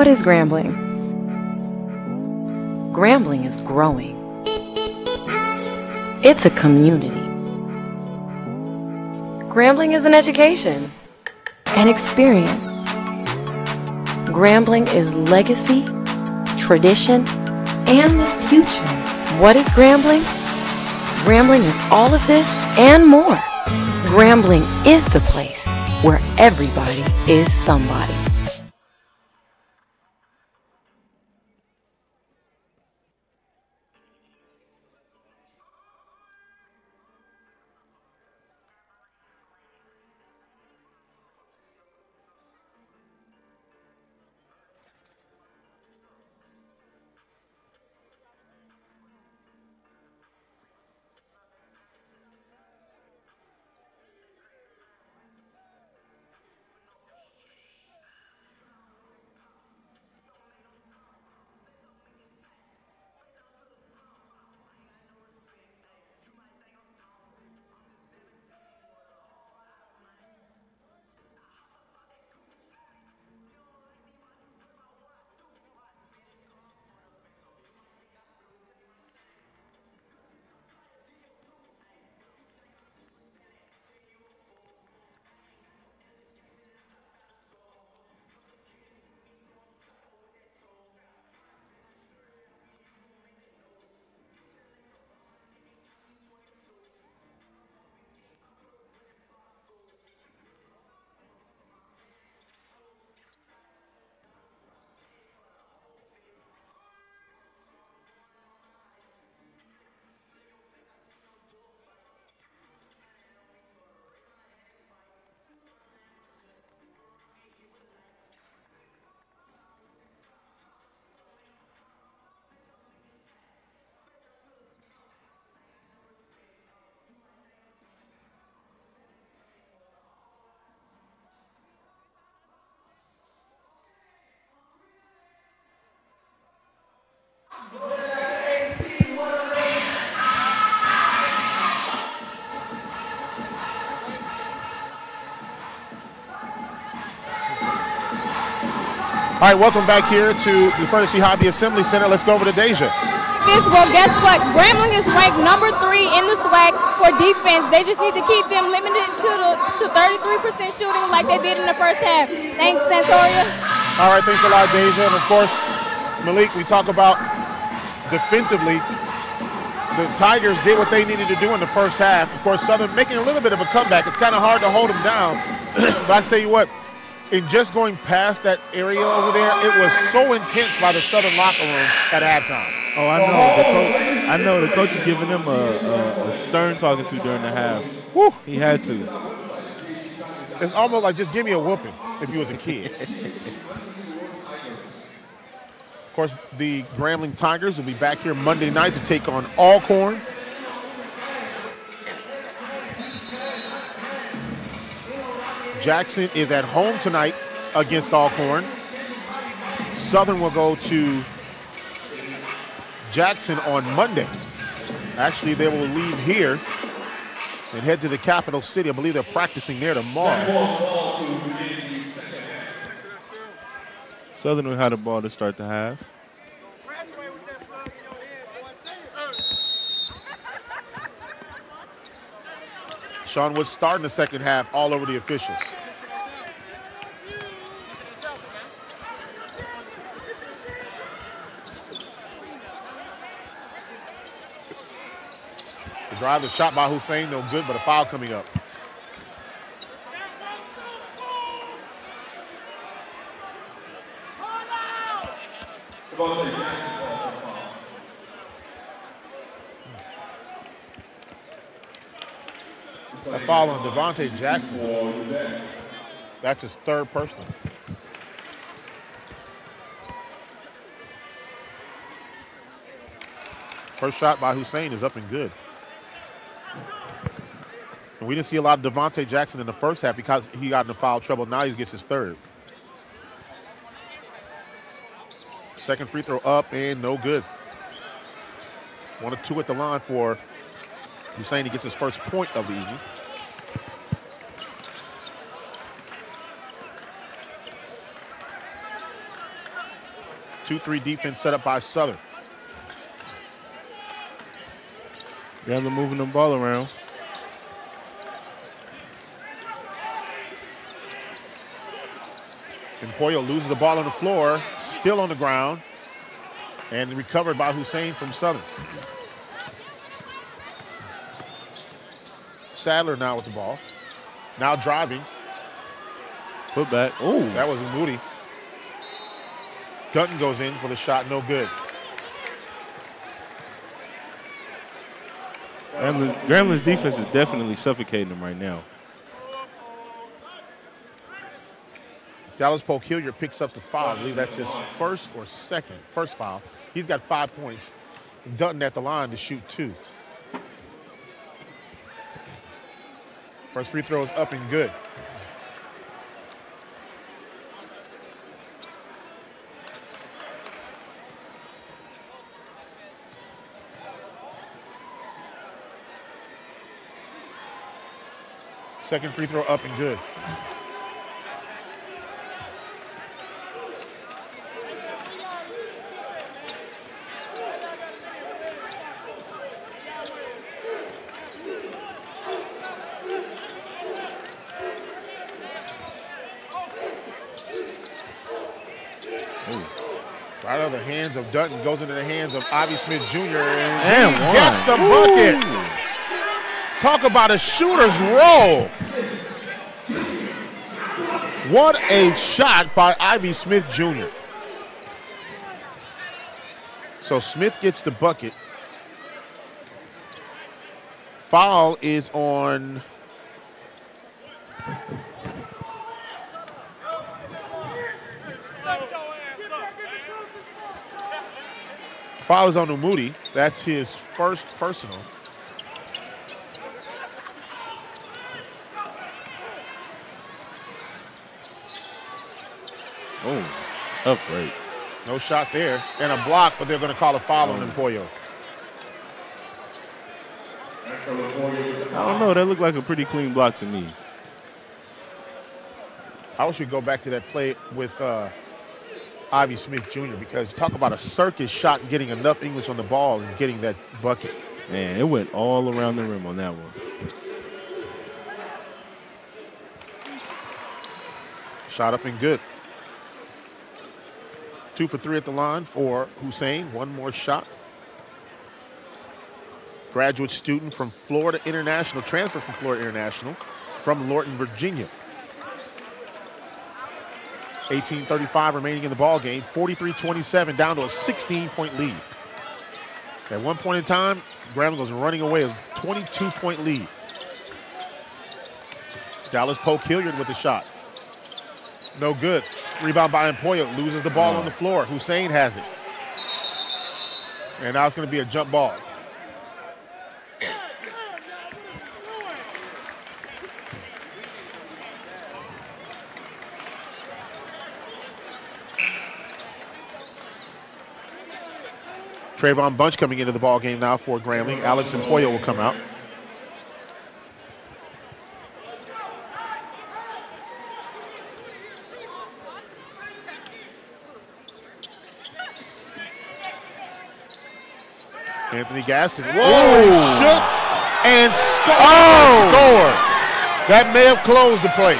What is Grambling? Grambling is growing. It's a community. Grambling is an education, an experience. Grambling is legacy, tradition, and the future. What is Grambling? Grambling is all of this and more. Grambling is the place where everybody is somebody. All right, welcome back here to the Furnace Hobby Assembly Center. Let's go over to Deja. well, guess what? Grambling is ranked number three in the SWAC for defense. They just need to keep them limited to the to 33% shooting like they did in the first half. Thanks, Santoria. All right, thanks a lot, Deja. And of course, Malik, we talk about defensively. The Tigers did what they needed to do in the first half. Of course, Southern making a little bit of a comeback. It's kind of hard to hold them down. but I tell you what, in just going past that area over there, it was so intense by the Southern locker room at halftime. Oh, I know. The coach, I know the coach is giving them a, a, a stern talking to during the half. Whew. He had to. It's almost like just give me a whooping if you was a kid. of course, the Grambling Tigers will be back here Monday night to take on Alcorn. Jackson is at home tonight against Alcorn. Southern will go to Jackson on Monday. Actually, they will leave here and head to the capital city. I believe they're practicing there tomorrow. Southern will have the ball to start the half. Sean Wood starting the second half all over the officials. The drive, the shot by Hussein, no good, but a foul coming up. A foul on Devontae Jackson. That's his third personal. First shot by Hussein is up and good. And we didn't see a lot of Devontae Jackson in the first half because he got into foul trouble. Now he gets his third. Second free throw up and no good. One or two at the line for Hussein. Gets his first point of the evening. Two-three defense set up by Southern. Grambling moving the ball around. And Poyo loses the ball on the floor, still on the ground, and recovered by Hussein from Southern. Sadler now with the ball. Now driving. Put back. Oh, That was Moody. Dunton goes in for the shot, no good. Grambling's, defense is definitely suffocating them right now. Dallas Polk Hilliard picks up the foul. I believe that's his first or second, first foul. He's got five points. Dunton at the line to shoot two. First free throw is up and good. Second free throw up and good. Right out of the hands of Dunton, goes into the hands of Ivy Smith Jr. and, And he one. gets the bucket. Talk about a shooter's roll. What a shot by Ivy Smith Jr. So Smith gets the bucket. Foul is on. Foul is on Umudi. That's his first personal. Oh, break. No shot there. And a block, but they're going to call a foul on Empoyo. I don't know. That looked like a pretty clean block to me. I wish we'd go back to that play with uh, Ivy Smith Jr. because talk about a circus shot getting enough English on the ball and getting that bucket. Man, it went all around the rim on that one. Shot up and good. Two for three at the line for Hussein. One more shot. Graduate student from Florida International, transfer from Florida International from Lorton, Virginia. 18:35 remaining in the ball game. 43-27 down to a 16-point lead. At one point in time, Grambling was running away a 22-point lead. Dallas Polk Hilliard with the shot. No good. Rebound by Empoyo. Loses the ball on the floor. Hussein has it. And now it's going to be a jump ball. Trayvon Bunch coming into the ball game now for Grambling. Alex and Empoyo will come out. Anthony Gaston. Whoa! Whoa. Shook and sco- oh! scored. That may have closed the place.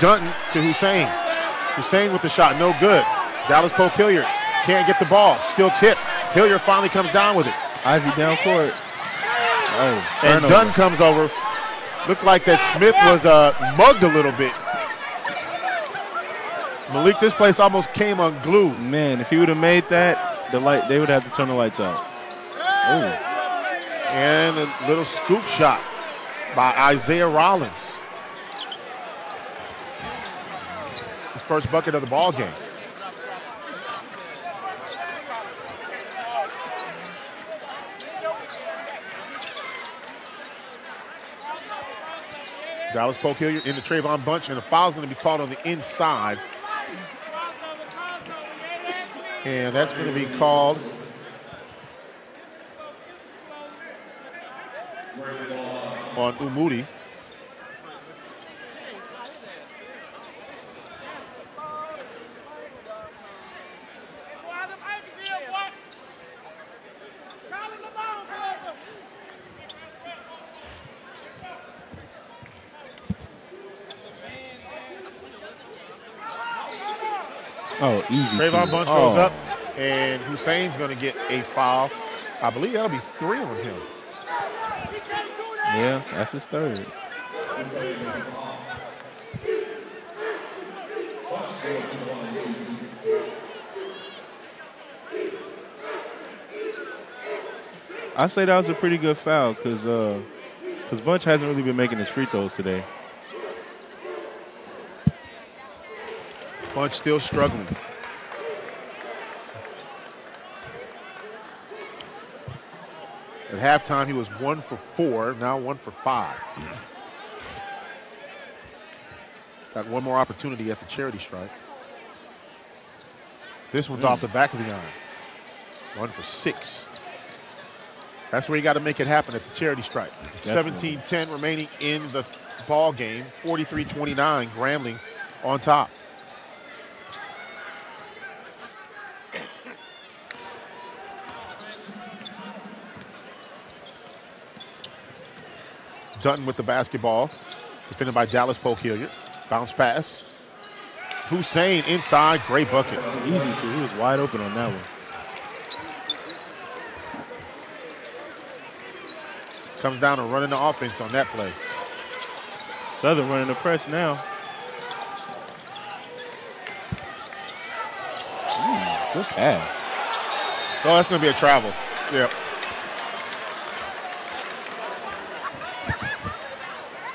Dunton to Hussein. Hussein with the shot, no good. Dallas Polk Hilliard can't get the ball. Still tip. Hilliard finally comes down with it. Ivy down court. Oh, And turnover. Dunn comes over. Looked like that Smith was uh, mugged a little bit. Malik, this place almost came unglued. Man, if he would have made that, the light they would have to turn the lights out. Oh, And a little scoop shot by Isaiah Rollins. His first bucket of the ball game. Dallas Polk Hilliard in the Trayvon Bunch, and the foul's going to be called on the inside. And that's going to be called on Umudi. Oh, easy. Trayvon two. Bunch goes Oh. up, and Hussein's going to get a foul. I believe that'll be three on him. Yeah, that's his third. I say that was a pretty good foul because because uh, Bunch hasn't really been making his free throws today. Bunch still struggling. At halftime, he was one for four, now one for five. Got one more opportunity at the charity strike. This one's off the back of the iron. One for six. That's where you got to make it happen at the charity strike. Definitely. 17-10 remaining in the ball game. 43-29, Grambling on top. Dunton with the basketball, defended by Dallas Polk Hilliard. Bounce pass. Hussein inside, great bucket. Easy too. He was wide open on that one. Comes down and running the offense on that play. Southern running the press now. Ooh, good pass. Oh, that's going to be a travel. Yep.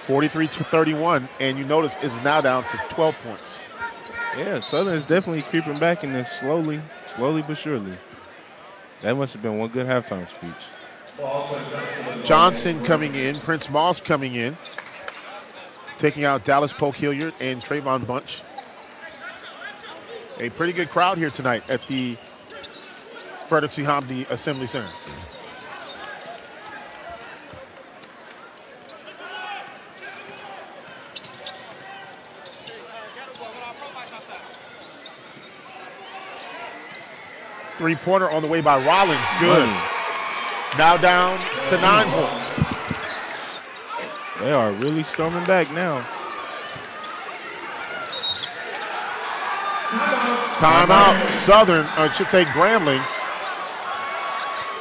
43 to 31, and you notice it's now down to 12 points. Yeah, Southern is definitely creeping back in this slowly, slowly but surely. That must have been one good halftime speech. Johnson coming in, Prince Moss coming in, taking out Dallas Polk Hilliard and Trayvon Bunch. A pretty good crowd here tonight at the Frederick C. Hobby Assembly Center. Three-pointer on the way by Rollins. Good. Now down to nine points. They are really storming back now. Timeout. Southern, or it should say Grambling,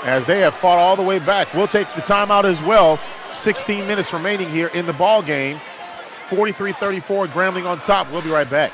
as they have fought all the way back. We'll take the timeout as well. 16 minutes remaining here in the ball game. 43-34, Grambling on top. We'll be right back.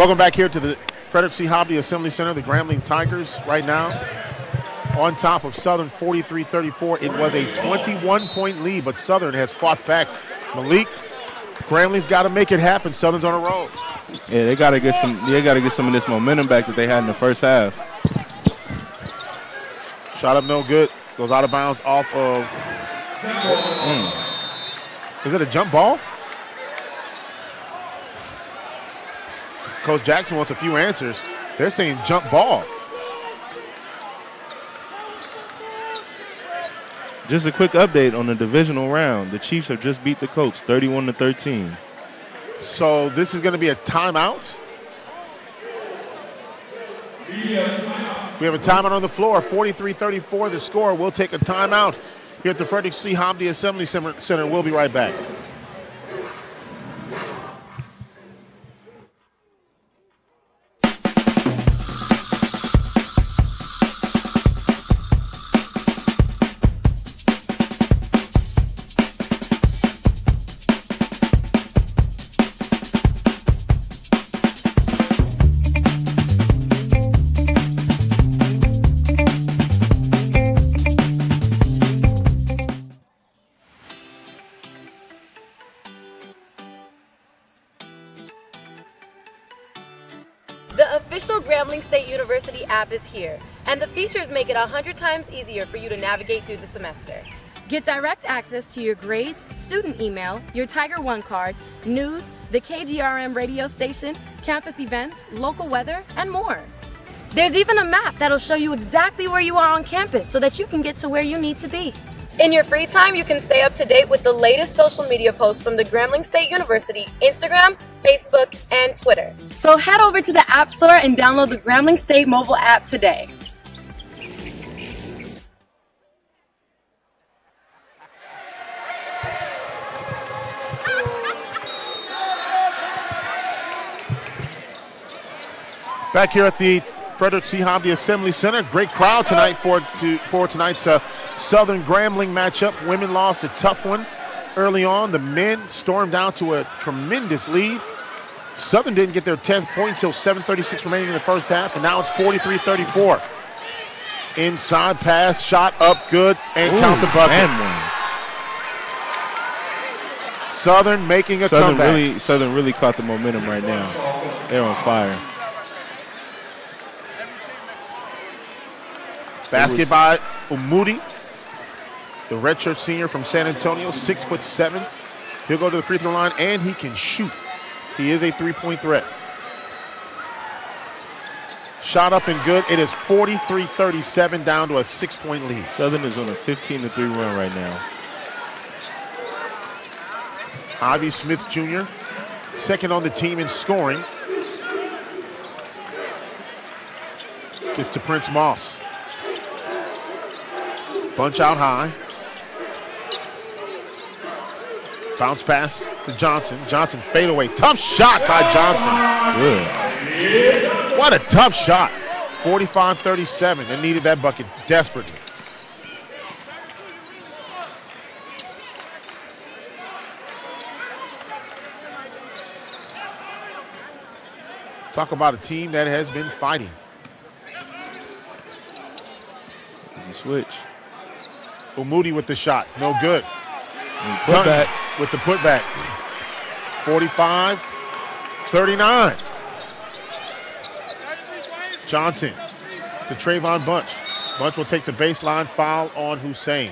Welcome back here to the Frederick C. Hobby Assembly Center, the Grambling Tigers right now on top of Southern 43-34. It was a 21-point lead, but Southern has fought back. Malik, Grambling's got to make it happen. Southern's on a roll. Yeah, they got to get some. They got to get some of this momentum back that they had in the first half. Shot up no good. Goes out of bounds off of. Mm. Is it a jump ball? Coach Jackson wants a few answers. They're saying jump ball. Just a quick update on the divisional round. The Chiefs have just beat the Colts 31 to 13. So this is going to be a timeout. We have a timeout on the floor, 43-34 the score. We'll take a timeout here at the Frederick C. Hobby Assembly Center. We'll be right back. Here, and the features make it 100 times easier for you to navigate through the semester. Get direct access to your grades, student email, your Tiger One card, news, the KGRM radio station, campus events, local weather, and more. There's even a map that'll show you exactly where you are on campus so that you can get to where you need to be. In your free time, you can stay up to date with the latest social media posts from the Grambling State University Instagram, Facebook, and Twitter. So head over to the App Store and download the Grambling State mobile app today. Back here at the Frederick C. Hobby Assembly Center. Great crowd tonight for, to, for tonight's uh, Southern Grambling matchup. Women lost a tough one early on. The men stormed down to a tremendous lead. Southern didn't get their 10th point until 7.36 remaining in the first half, and now it's 43-34. Inside pass, shot up good, and Ooh, count the bucket. one. Southern making a Southern comeback. really, Southern really caught the momentum right now. They're on fire. Basket by Umudi, the redshirt senior from San Antonio, six foot seven. He'll go to the free throw line and he can shoot. He is a three-point threat. Shot up and good. It is 43-37 down to a six-point lead. Southern is on a 15 3 run right now. Ivy Smith Jr., second on the team in scoring. Gets to Prince Moss. Bunch out high. Bounce pass to Johnson. Johnson fade away. Tough shot by Johnson. What a tough shot. 45-37. They needed that bucket desperately. Talk about a team that has been fighting. Switch. Umudi with the shot. No good. Mm, and Put back. with the putback. 45 39. Johnson to Trayvon Bunch. Bunch will take the baseline foul on Hussein.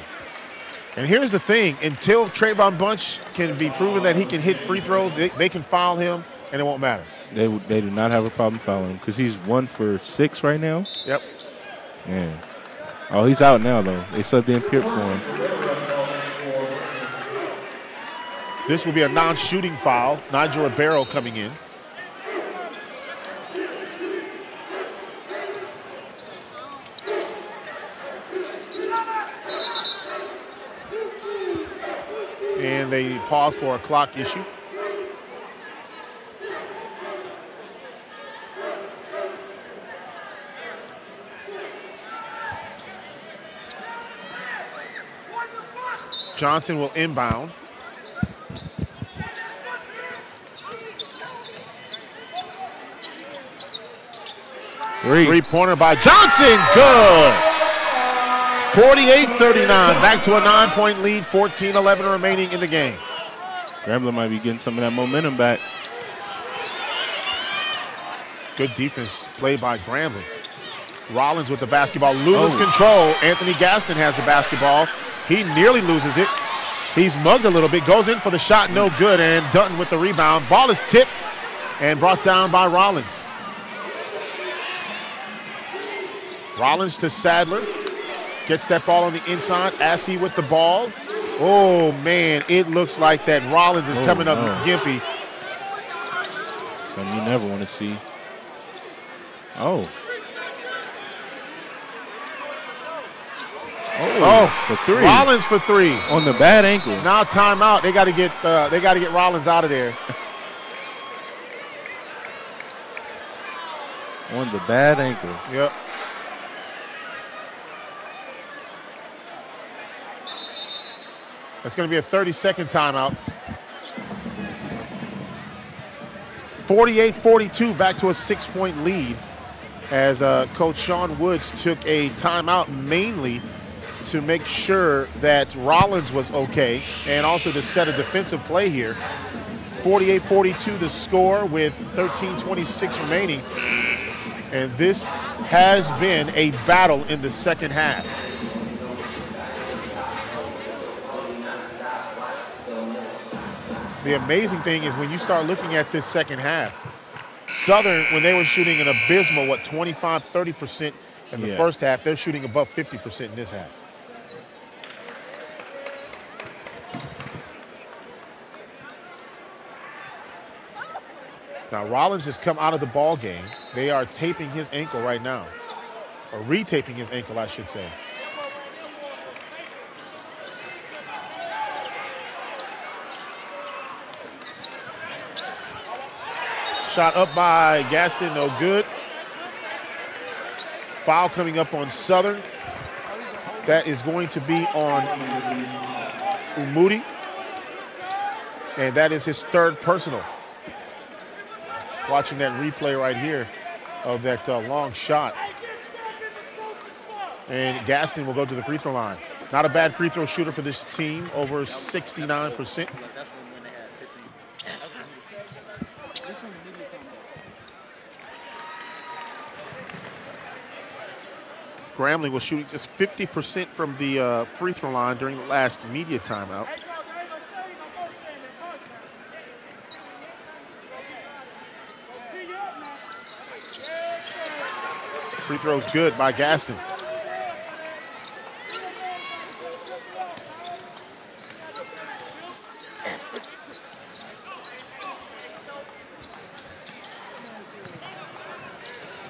And here's the thing until Trayvon Bunch can be proven that he can hit free throws, they, they can foul him and it won't matter. They they do not have a problem fouling him because he's one for six right now. Yep. Man. Oh, he's out now though. They subbed in Pierce for him. This will be a non shooting foul. Nigel Ribeiro coming in. And they pause for a clock issue. Johnson will inbound. Three. Three pointer by Johnson. Good. 48 39. Back to a nine point lead. 14 11 remaining in the game. Grambling might be getting some of that momentum back. Good defense played by Grambling. Rollins with the basketball. Loses Oh. control. Anthony Gaston has the basketball. He nearly loses it. He's mugged a little bit. Goes in for the shot. No good. And Dunton with the rebound. Ball is tipped and brought down by Rollins. Rollins to Sadler. Gets that ball on the inside. Assey with the ball. Oh, man. It looks like that Rollins is Oh, coming up no. gimpy. Something you never want to see. Oh. Oh, for three. Rollins for three. On the bad ankle. Now timeout. They got to get uh, they got to get Rollins out of there. On the bad ankle. Yep. That's going to be a 30 second timeout. 48 42, back to a six point lead as uh, Coach Sean Woods took a timeout mainly to make sure that Rollins was okay and also to set a defensive play here. 48 42 the score with 13 26 remaining. And this has been a battle in the second half. The amazing thing is when you start looking at this second half, Southern, when they were shooting an abysmal, what, 25, 30% in the Yeah. first half, they're shooting above 50% in this half. Now Rollins has come out of the ball game. They are taping his ankle right now, or retaping his ankle, I should say. Shot up by Gaston, no good. Foul coming up on Southern. That is going to be on Umudi. And that is his third personal watching that replay right here of that uh, long shot. And Gaston will go to the free throw line. Not a bad free throw shooter for this team, over 69%. Grambling was shooting just 50% from the uh, free throw line during the last media timeout. Free throw's good by Gaston.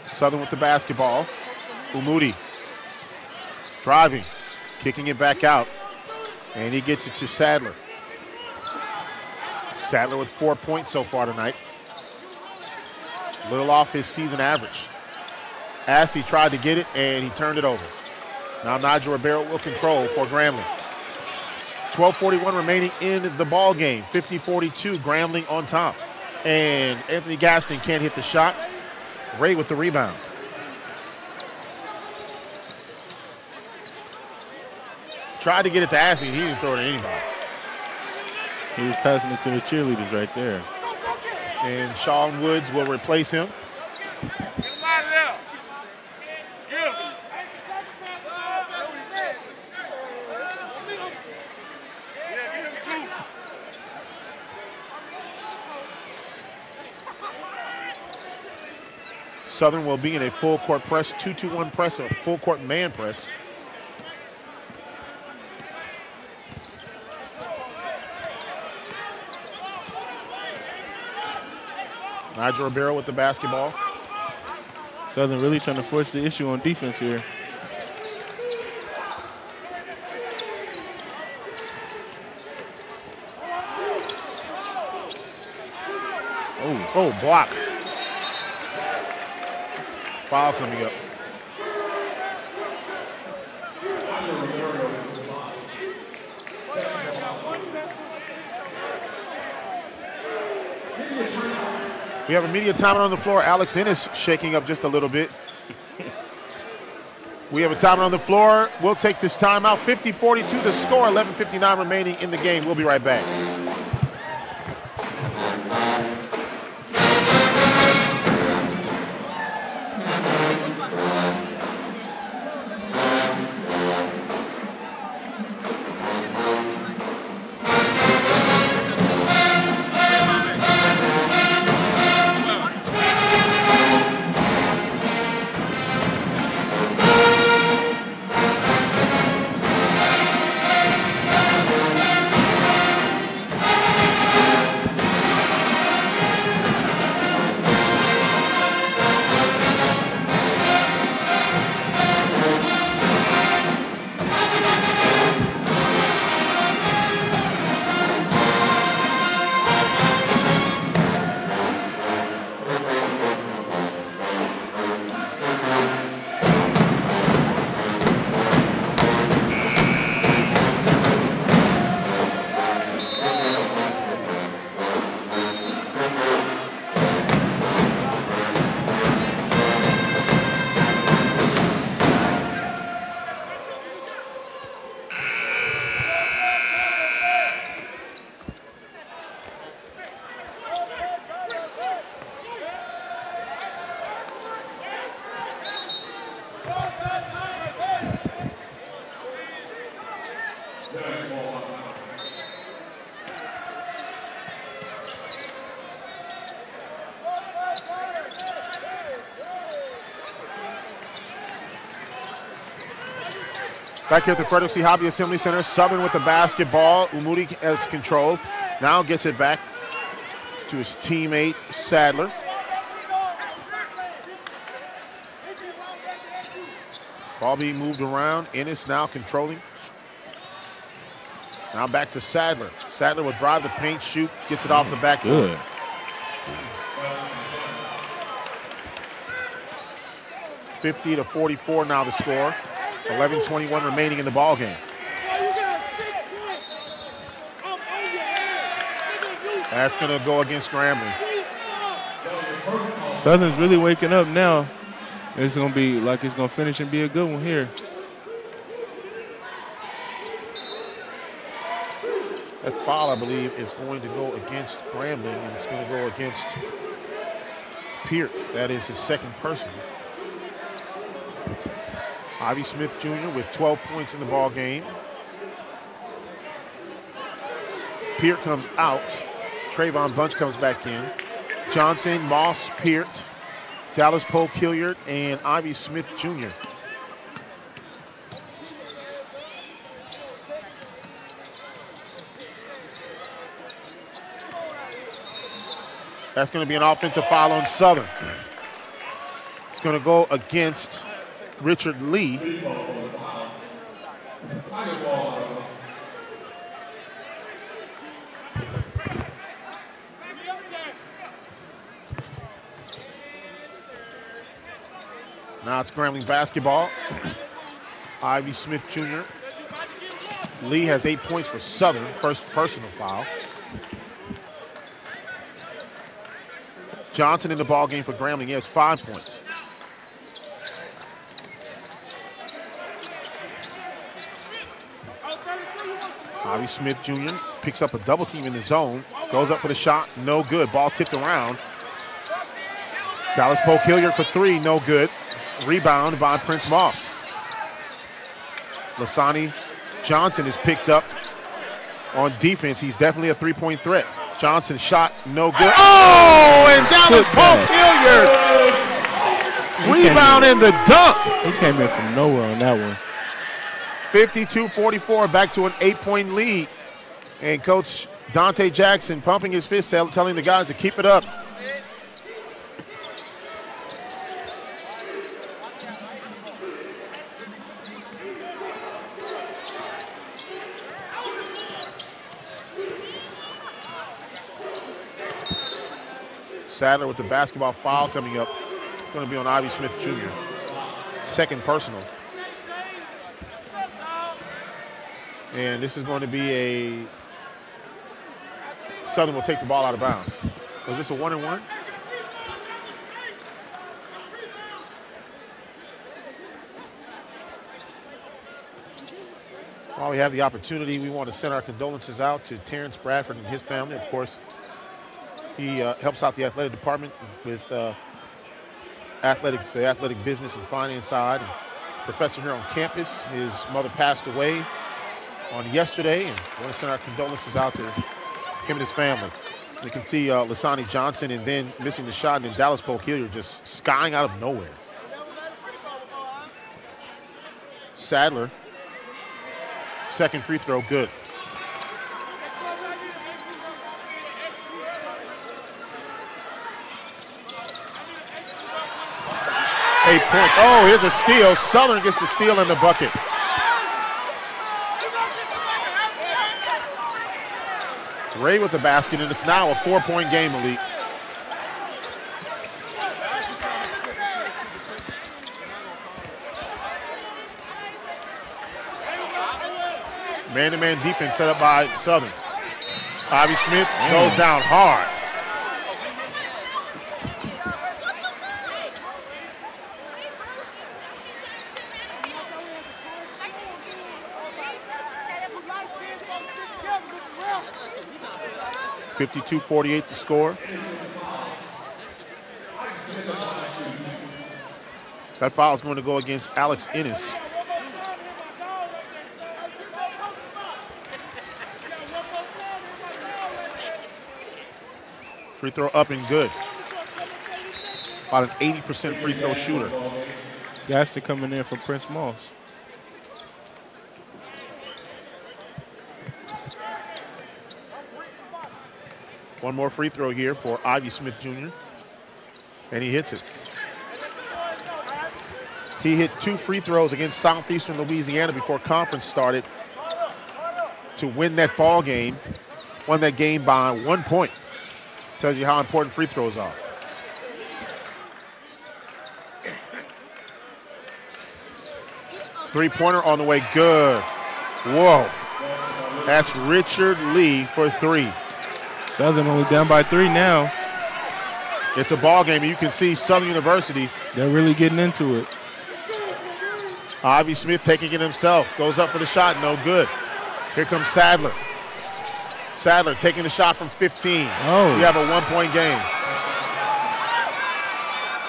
Southern with the basketball. Umudi driving, kicking it back out, and he gets it to Sadler. Sadler with four points so far tonight. A Little off his season average. Assey tried to get it and he turned it over. Now Nigel Ribeiro will control for Grambling. 12:41 remaining in the ball game. 50-42, Grambling on top. And Anthony Gaston can't hit the shot. Ray with the rebound. Tried to get it to Assey. He didn't throw it to anybody. He was passing it to the cheerleaders right there. And Sean Woods will replace him. Southern will be in a full court press, 2-2-1 press, or full court man press. Nigel Ribeiro with the basketball. Southern really trying to force the issue on defense here. Oh, oh, block. Foul coming up. We have a media timeout on the floor. Alex Ennis shaking up just a little bit. we have a timeout on the floor. We'll take this timeout. 50-42 the score, 11.59 remaining in the game. We'll be right back. Back here at the Frederick C. Hobby Assembly Center, Southern with the basketball. Umudi has control. Now gets it back to his teammate, Sadler. Ball being moved around. Ennis now controlling. Now back to Sadler. Sadler will drive the paint, shoot, gets it off the back. Good. Fifty to forty-four now the score. 11:21 remaining in the ball game. That's going to go against Grambling. Southern's really waking up now. It's going to be like it's going to finish and be a good one here. Foul, I believe, is going to go against Grambling, and it's going to go against Peart. That is his second person. Ivy Smith Jr. with 12 points in the ball game. Peart comes out. Trayvon Bunch comes back in. Johnson, Moss, Peart, Dallas Polk Hilliard, and Ivy Smith Jr. That's going to be an offensive foul on Southern. It's going to go against Richard Lee. Now it's Grambling basketball. Ivy Smith Jr. Lee has eight points for Southern, first personal foul. Johnson in the ball game for Grambling. He has five points. Ivy Smith Jr. picks up a double team in the zone, goes up for the shot, no good. Ball tipped around. Dallas Polk Hilliard for three, no good. Rebound by Prince Moss. Lasani Johnson is picked up on defense. He's definitely a three-point threat. Johnson shot, no good. Oh, oh and Dallas Polk Hilliard rebound in the dunk. He came in from nowhere on that one. 52-44, back to an eight-point lead. And Coach Donte Jackson pumping his fist, telling the guys to keep it up. Sadler with the basketball foul coming up. Going to be on Ivy Smith Jr. Second personal. And this is going to be a Southern will take the ball out of bounds. Was this a one and one? While we have the opportunity, we want to send our condolences out to Terrence Bradford and his family. Of course, he uh, helps out the athletic department with uh, athletic, the athletic business and finance side. And professor here on campus. His mother passed away on yesterday, and I want to send our condolences out to him and his family. You can see uh, Lasani Johnson and then missing the shot, and then Dallas Polk just skying out of nowhere. Sadler, second free throw, good. Eight points. Oh, here's a steal. Southern gets the steal in the bucket. Ray with the basket, and it's now a four-point game, Elite. Man-to-man defense set up by Southern. Bobby Smith goes mm. down hard. Fifty-two forty-eight to score. That foul is going to go against Alex Ennis. Free throw up and good. About an 80% free throw shooter. Gaston coming in for Prince Moss. One more free throw here for Ivy Smith Jr. And he hits it. He hit two free throws against Southeastern Louisiana before conference started to win that ball game. Won that game by one point. Tells you how important free throws are. Three-pointer on the way, good. Whoa. That's Richard Lee for three. Southern only down by three now. It's a ball game, and you can see Southern University. They're really getting into it. Ivy Smith taking it himself. Goes up for the shot, no good. Here comes Sadler. Sadler taking the shot from 15. Oh. We have a one-point game.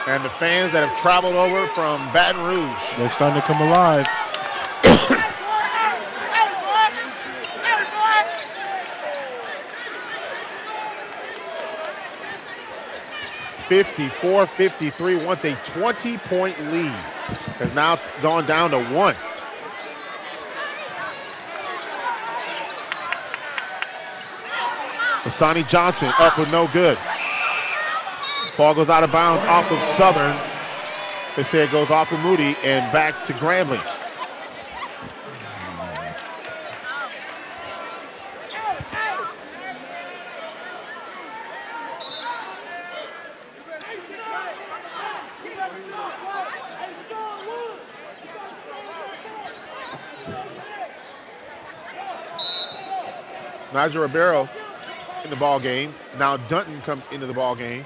And the fans that have traveled over from Baton Rouge. They're starting to come alive. Fifty-four, fifty-three. Once a 20-point lead has now gone down to one. Lasani Johnson up with no good. Ball goes out of bounds off of Southern. They say it goes off of Moody and back to Grambling. Nigel Ribeiro in the ball game. Now Dunton comes into the ball game.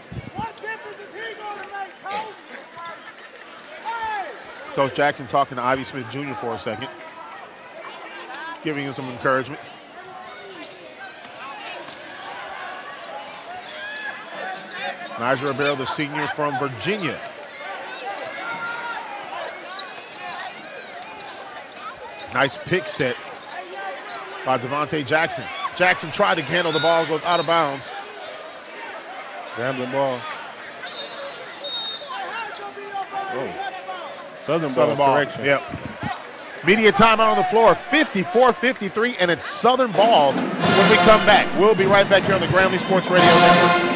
Coach Jackson talking to Ivy Smith Jr. for a second, giving him some encouragement. Nigel Ribeiro, the senior from Virginia. Nice pick set by Devontae Jackson. Jackson tried to handle the ball, goes out of bounds. Grambling ball. Oh. Southern, Southern ball, ball. correction. Yep. Media timeout on the floor, 54-53, and it's Southern ball when we come back. We'll be right back here on the Grambling Sports Radio Network.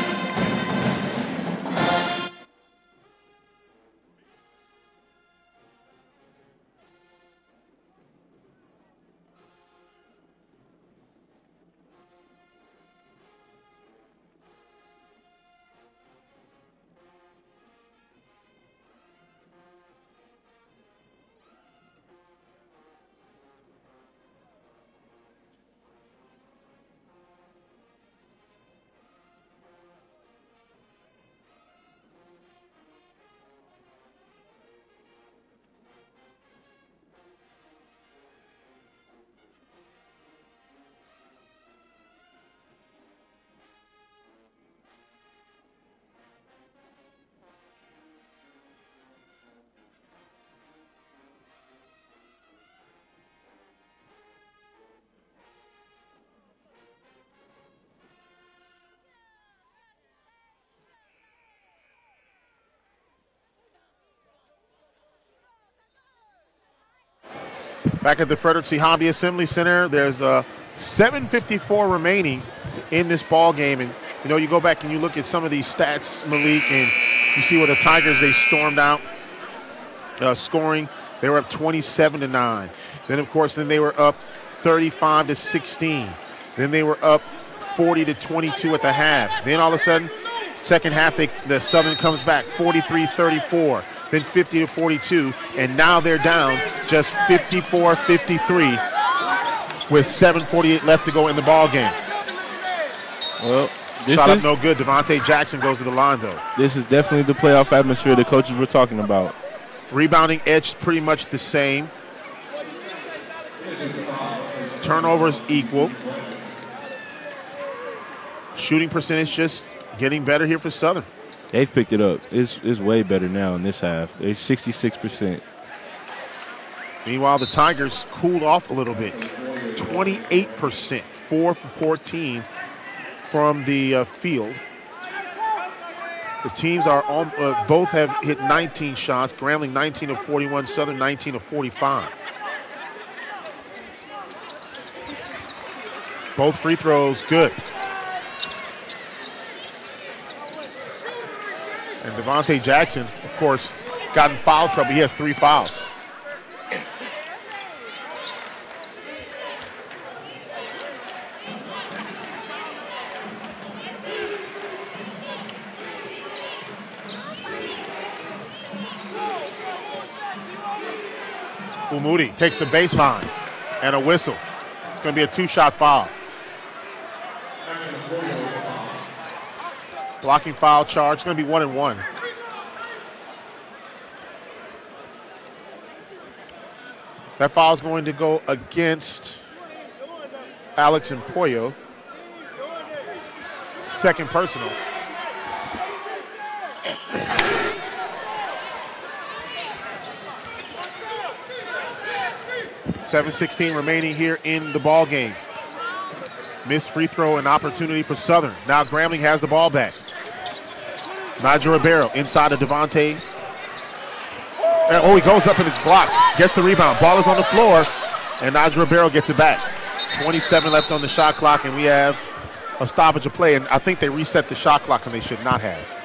Back at the Frederick C. Hobby Assembly Center, there's uh, 7.54 remaining in this ball game. And, you know, you go back and you look at some of these stats, Malik, and you see where the Tigers, they stormed out uh, scoring. They were up 27 to 9. Then, of course, then they were up 35 to 16. Then they were up 40 to 22 at the half. Then all of a sudden, second half, they, the Southern comes back 43 34 then 50 to 42, and now they're down just 54 53 with 7.48 left to go in the ball game. Well, this Shot up is, no good. Devontae Jackson goes to the line, though. this is definitely the playoff atmosphere the coaches were talking about. Rebounding edge pretty much the same. Turnovers equal. Shooting percentage just getting better here for Southern. They've picked it up. It's, it's way better now in this half. They're 66%. Meanwhile, the Tigers cooled off a little bit. 28%, 4 for 14 from the uh, field. The teams are on, uh, both have hit 19 shots. Grambling 19 of 41, Southern 19 of 45. Both free throws good. And Devontae Jackson, of course, got in foul trouble. He has three fouls. Umudi takes the baseline and a whistle. It's going to be a two-shot foul. Blocking foul charge. It's going to be one and one. That foul is going to go against Alex Empoyo. Second personal. Seven sixteen remaining here in the ball game. Missed free throw and opportunity for Southern. Now Grambling has the ball back. Nigel Ribeiro inside of Devontae. And, oh, he goes up and it's blocked. Gets the rebound. Ball is on the floor, and Nigel Ribeiro gets it back. 27 left on the shot clock, and we have a stoppage of play. And I think they reset the shot clock, and they should not have.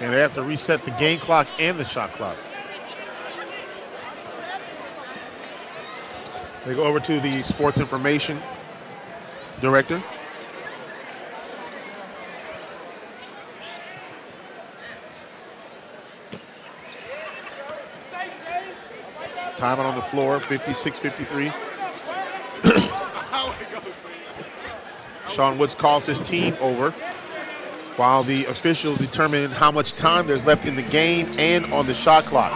And they have to reset the game clock and the shot clock. They go over to the sports information director. Time on the floor, 56-53. Sean Woods calls his team over while the officials determine how much time there's left in the game and on the shot clock.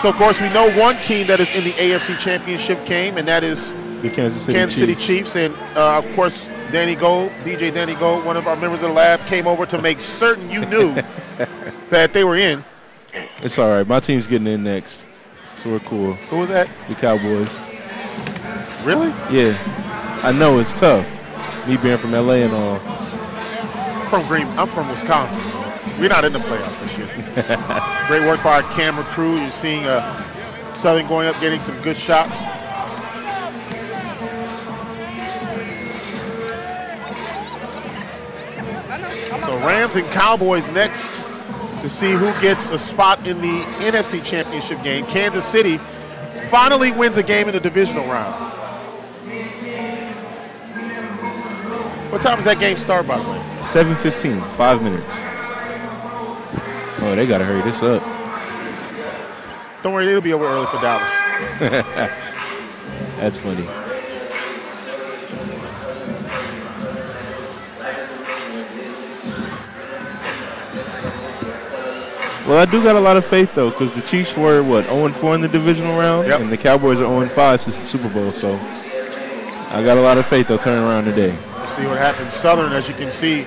So, of course, we know one team that is in the AFC Championship game, and that is The Kansas City Kansas City Chiefs. Chiefs. And, uh, of course, Danny Gold, DJ Danny Gold, one of our members of the lab, came over to make certain you knew that they were in. It's all right. My team's getting in next, so we're cool. Who was that? The Cowboys. Really? Yeah, I know it's tough. Me being from LA and all. From Green. I'm from Wisconsin. We're not in the playoffs this year. Great work by our camera crew. You're seeing uh, Southern going up, getting some good shots. So Rams and Cowboys next to see who gets a spot in the NFC Championship game. Kansas City finally wins a game in the divisional round. What time does that game start, by the way? 7:15, five minutes. Oh, they gotta hurry this up. Don't worry, it'll be over early for Dallas. That's funny. Well, I do got a lot of faith though, because the Chiefs were what 0-4 in the divisional round, Yep. and the Cowboys are 0-5 since the Super Bowl. So I got a lot of faith they'll turn around today. See what happens. Southern, as you can see,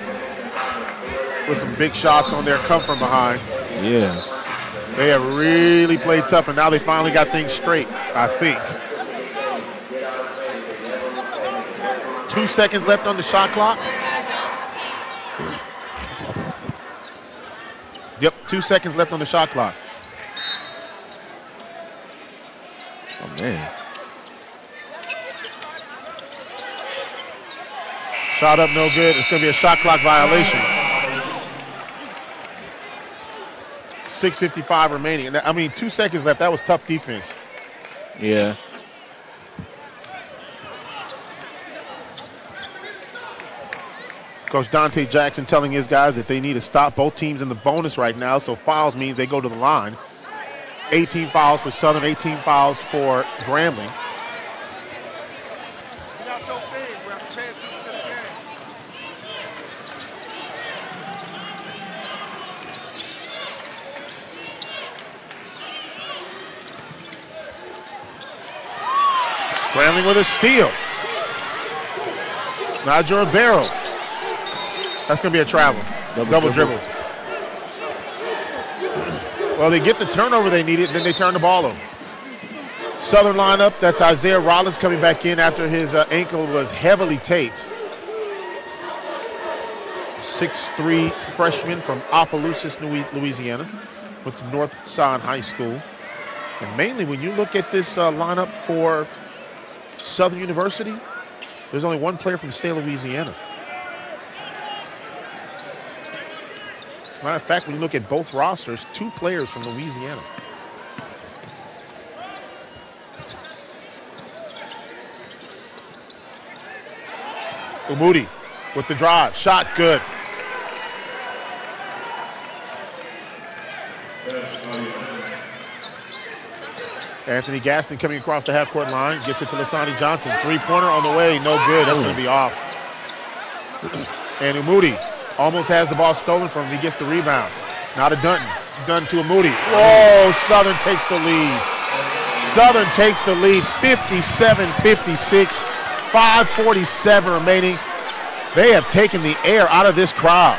with some big shots on there, come from behind. Yeah. They have really played tough, and now they finally got things straight, I think. Two seconds left on the shot clock. Yep, two seconds left on the shot clock. Oh man. Shot up, no good. It's going to be a shot clock violation. 6.55 remaining. I mean, two seconds left. That was tough defense. Yeah. Coach Donte Jackson telling his guys that they need to stop both teams in the bonus right now. So fouls means they go to the line. 18 fouls for Southern, 18 fouls for Grambling. Grambling with a steal. Nigel Barrow. That's going to be a travel. Double Double, dribble. dribble. Well, they get the turnover they needed, then they turn the ball over. Southern lineup, that's Isaiah Rollins coming back in after his uh, ankle was heavily taped. 6'3 freshman from Opelousas, Louis- Louisiana, with North Side High School. And mainly when you look at this uh, lineup for Southern University, there's only one player from the state of Louisiana. Matter of fact, when you look at both rosters, two players from Louisiana. Umudi with the drive. Shot good. Anthony Gaston coming across the half court line, gets it to Lasani Johnson. Three pointer on the way, no good. That's going to be off. And Umudi almost has the ball stolen from him. He gets the rebound. Now to Dunton. Dunton to Umudi. Whoa, Southern takes the lead. Southern takes the lead 57 56. 547 remaining. They have taken the air out of this crowd.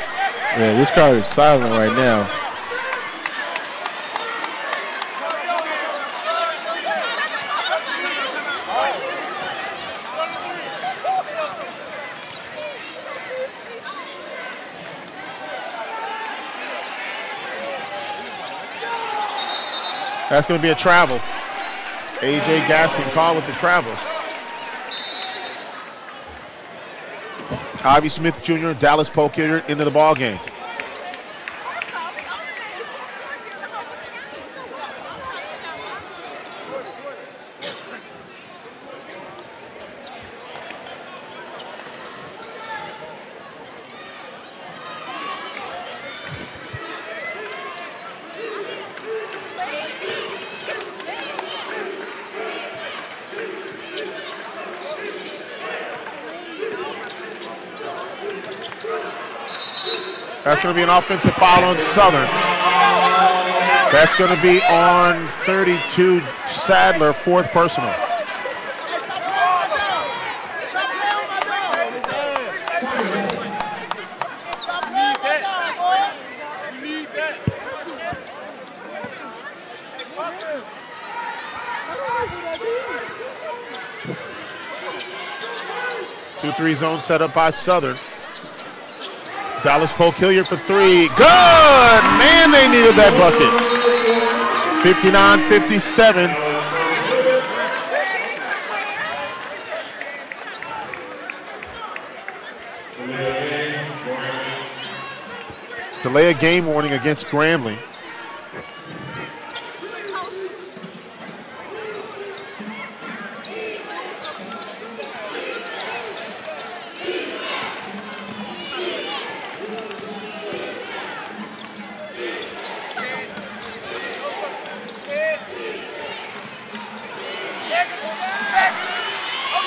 Yeah, this crowd is silent right now. That's going to be a travel. AJ Gaston called with the travel. Ivy Smith Jr., Dallas Polk into the ball game. That's going to be an offensive foul on Southern. That's going to be on 32 Sadler, fourth personal. Two three zone set up by Southern. Dallas Polk Hilliard for three. Good! Man, they needed that bucket. 59 57. Delay a game warning against Grambling.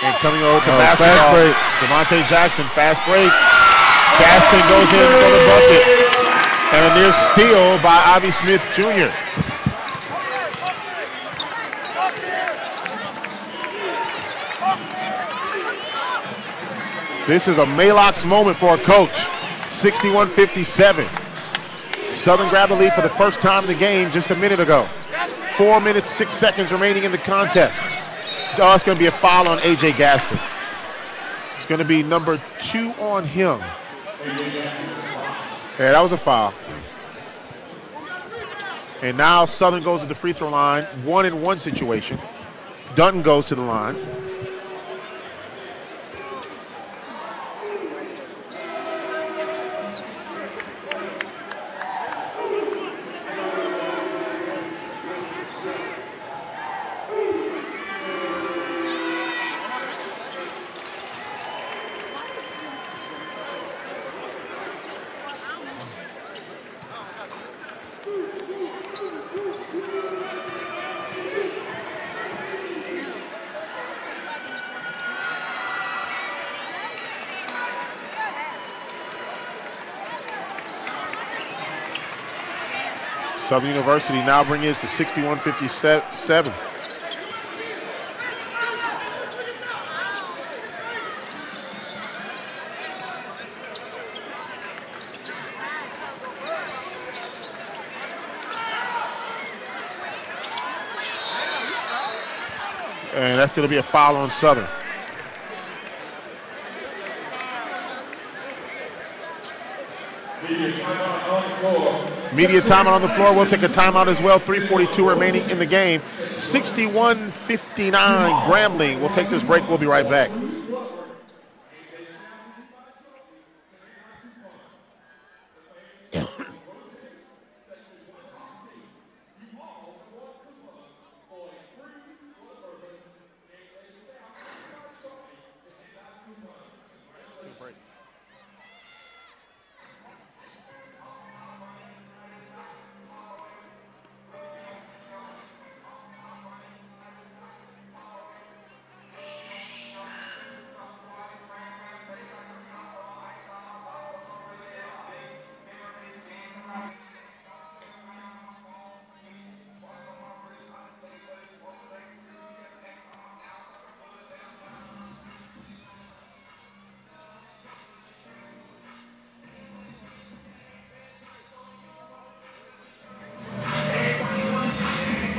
And coming over to Oh, basketball, fast Demonte Jackson, fast break. Gaston goes in for the bucket. And a near steal by Ivy Smith Jr. This is a Maalox moment for a coach. 61-57. Southern grabbed the lead for the first time in the game just a minute ago. Four minutes, six seconds remaining in the contest. Oh, it's going to be a foul on A.J. Gaston. It's going to be number two on him. Yeah, that was a foul. And now Southern goes to the free throw line, one in one situation. Dunton goes to the line. Southern University now bringing it to 61-57. And that's going to be a foul on Southern. Media timeout on the floor. We'll take a timeout as well. 342 remaining in the game. 61-59 Grambling. We'll take this break. We'll be right back.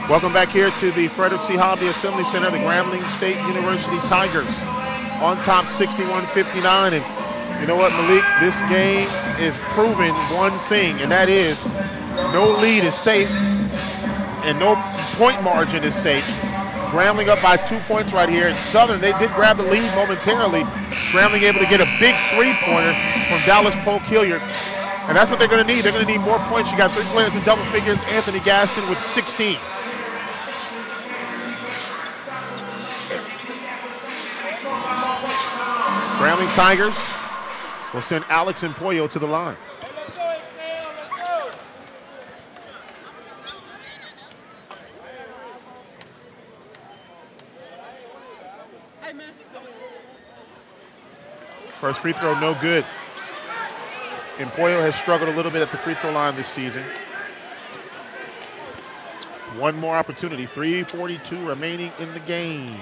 Welcome back here to the Frederick C. Hobby Assembly Center, the Grambling State University Tigers on top 61-59. And you know what, Malik? This game is proving one thing, and that is no lead is safe and no point margin is safe. Grambling up by two points right here. And Southern, they did grab the lead momentarily. Grambling able to get a big three-pointer from Dallas Polk Hilliard. And that's what they're going to need. They're going to need more points. You got three players in double figures. Anthony Gaston with 16. Grambling Tigers will send Alex and Empoyo to the line. First free throw, no good. Empoyo has struggled a little bit at the free throw line this season. One more opportunity. 342 remaining in the game.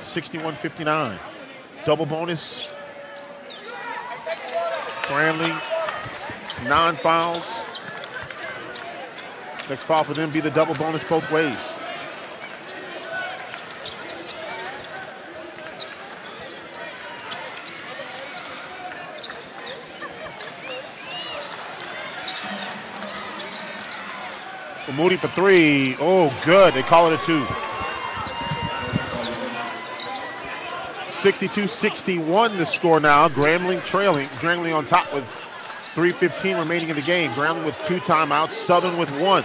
61-59. Double bonus. Grambling, non-fouls. Next foul for them be the double bonus both ways. Moody for three. Oh, good. They call it a two. 62-61 the score now. Grambling trailing. Grambling on top with 3.15 remaining in the game. Grambling with two timeouts. Southern with one.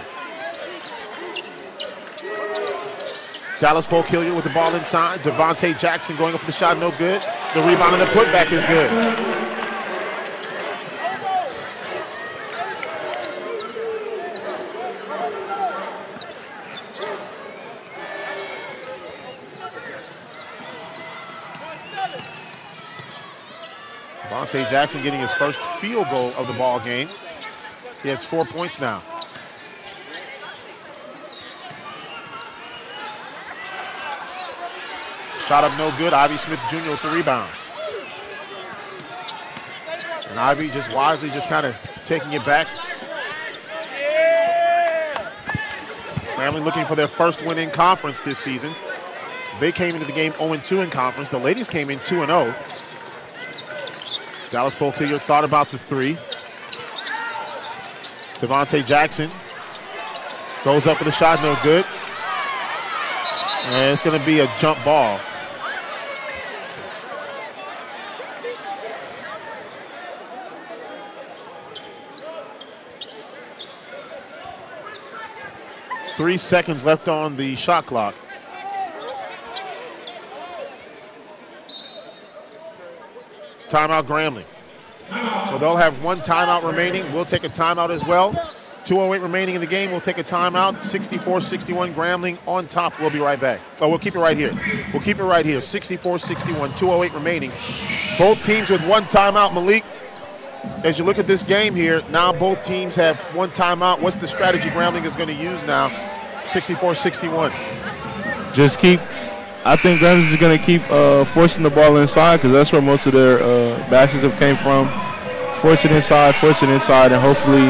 Dallas Polk Hilliard with the ball inside. Devontae Jackson going up for the shot, no good. The rebound and the putback is good. Devontae Jackson getting his first field goal of the ball game. He has four points now. Shot up no good. Ivy Smith Jr. with the rebound. And Ivy just wisely just kind of taking it back. Family looking for their first win in conference this season. They came into the game 0-2 in conference. The ladies came in 2-0. Dallas Polk thought about the three. Devontae Jackson goes up for the shot, no good. And it's going to be a jump ball. Three seconds left on the shot clock. Timeout Grambling. So they'll have one timeout remaining. We'll take a timeout as well. 208 remaining in the game. We'll take a timeout. 64-61 Grambling on top. We'll be right back. Oh, we'll keep it right here. We'll keep it right here. 64-61, 208 remaining. Both teams with one timeout. Malik, as you look at this game here, now both teams have one timeout. What's the strategy Grambling is going to use now? 64-61. Just keep I think Guns is going to keep uh, forcing the ball inside because that's where most of their uh, bashes have came from. Force it inside, force it inside, and hopefully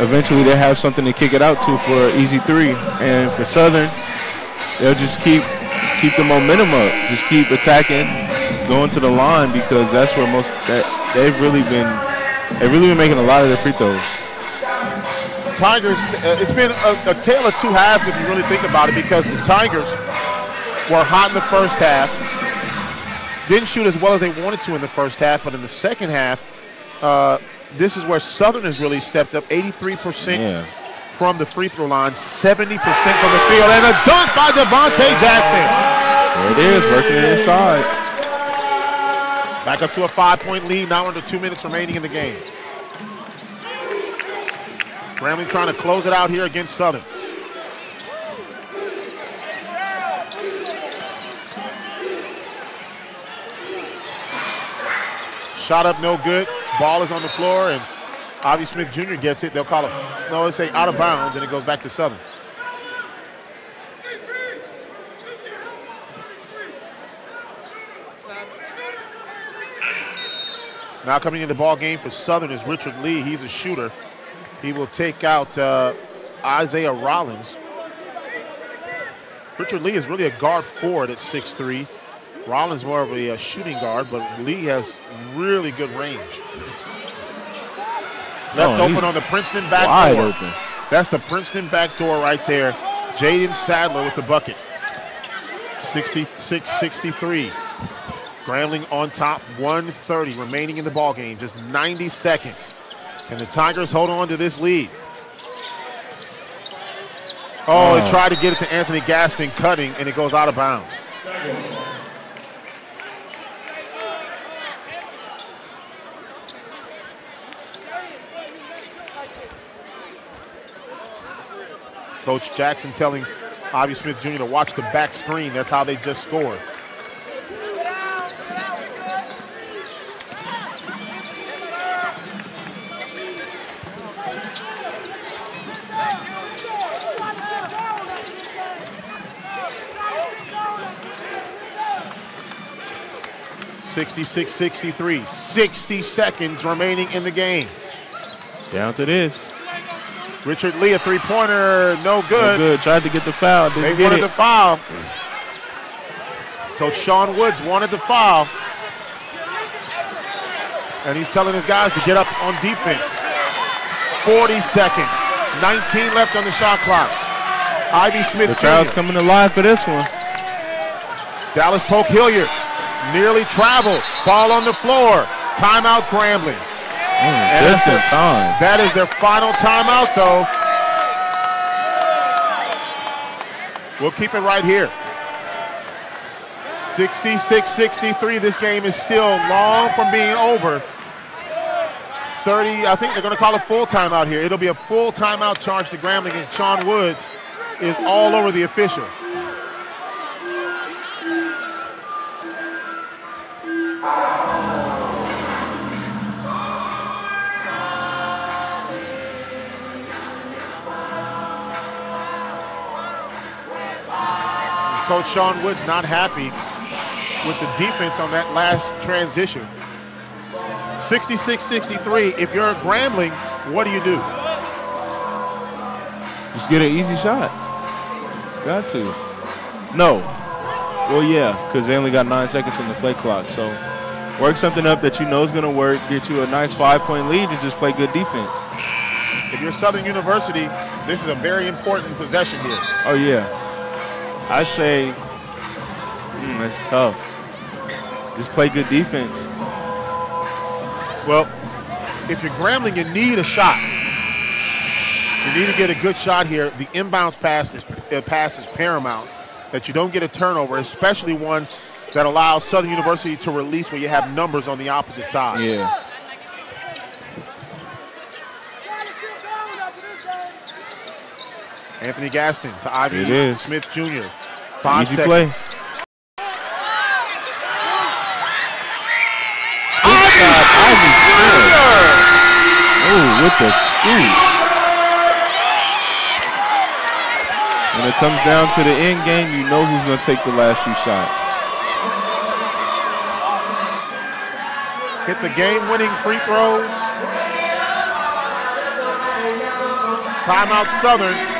eventually they have something to kick it out to for an easy three. And for Southern, they'll just keep keep the momentum up. Just keep attacking, going to the line because that's where most that they've really been they've really been making a lot of their free throws. Tigers, uh, it's been a, a tale of two halves if you really think about it because the Tigers were hot in the first half. Didn't shoot as well as they wanted to in the first half, but in the second half, uh, this is where Southern has really stepped up. 83% yeah. from the free throw line, 70% from the field, and a dunk by Devontae Jackson. There it is, working it inside. Back up to a five-point lead, now under two minutes remaining in the game. Grambling trying to close it out here against Southern. Shot up, no good. Ball is on the floor, and Ivy Smith Jr. gets it. They'll call it, no, they say out of bounds, and it goes back to Southern. Now coming in the ball game for Southern is Richard Lee. He's a shooter. He will take out uh, Isaiah Rollins. Richard Lee is really a guard forward at 6'3". Rollins more of a, a, shooting guard, but Lee has really good range. Left oh, open on the Princeton back wide door. open. That's the Princeton back door right there. Jaden Sadler with the bucket. 66-63. Grambling on top, 130 remaining in the ball game. Just 90 seconds. Can the Tigers hold on to this lead? Oh, oh. they tried to get it to Anthony Gaston cutting, and it goes out of bounds. Coach Jackson telling Ivy Smith Jr. to watch the back screen. That's how they just scored. Sixty-six, sixty-three. 60 seconds remaining in the game. Down to this. Richard Lee, a three-pointer, no good. No good. Tried to get the foul. Didn't They get wanted it. the foul. Coach Sean Woods wanted the foul. And he's telling his guys to get up on defense. 40 seconds. 19 left on the shot clock. Ivy Smith the crowd's coming alive for this one. Dallas Polk Hilliard nearly traveled. Ball on the floor. Timeout Grambling. Mm, in time. That is their final timeout, though. We'll keep it right here. 66-63. This game is still long from being over. 30, I think they're going to call a full timeout here. It'll be a full timeout charge to Grambling, and Sean Woods is all over the official. Coach Sean Woods not happy with the defense on that last transition. 66-63. If you're a Grambling, what do you do? Just get an easy shot. Got to. No. Well, yeah, because they only got nine seconds on the play clock. So work something up that you know is going to work, get you a nice five-point lead, and just play good defense. If you're Southern University, this is a very important possession here. Oh, yeah. I say, mm, that's tough. Just play good defense. Well, if you're Grambling, you need a shot. You need to get a good shot here. The inbounds pass is, uh, pass is paramount. That you don't get a turnover, especially one that allows Southern University to release when you have numbers on the opposite side. Yeah. Anthony Gaston to Ivy It is. Smith Jr. Five Easy play. seconds. Oh, with the scoop. When it comes down to the end game, you know who's going to take the last few shots. Hit the game-winning free throws. Timeout Southern.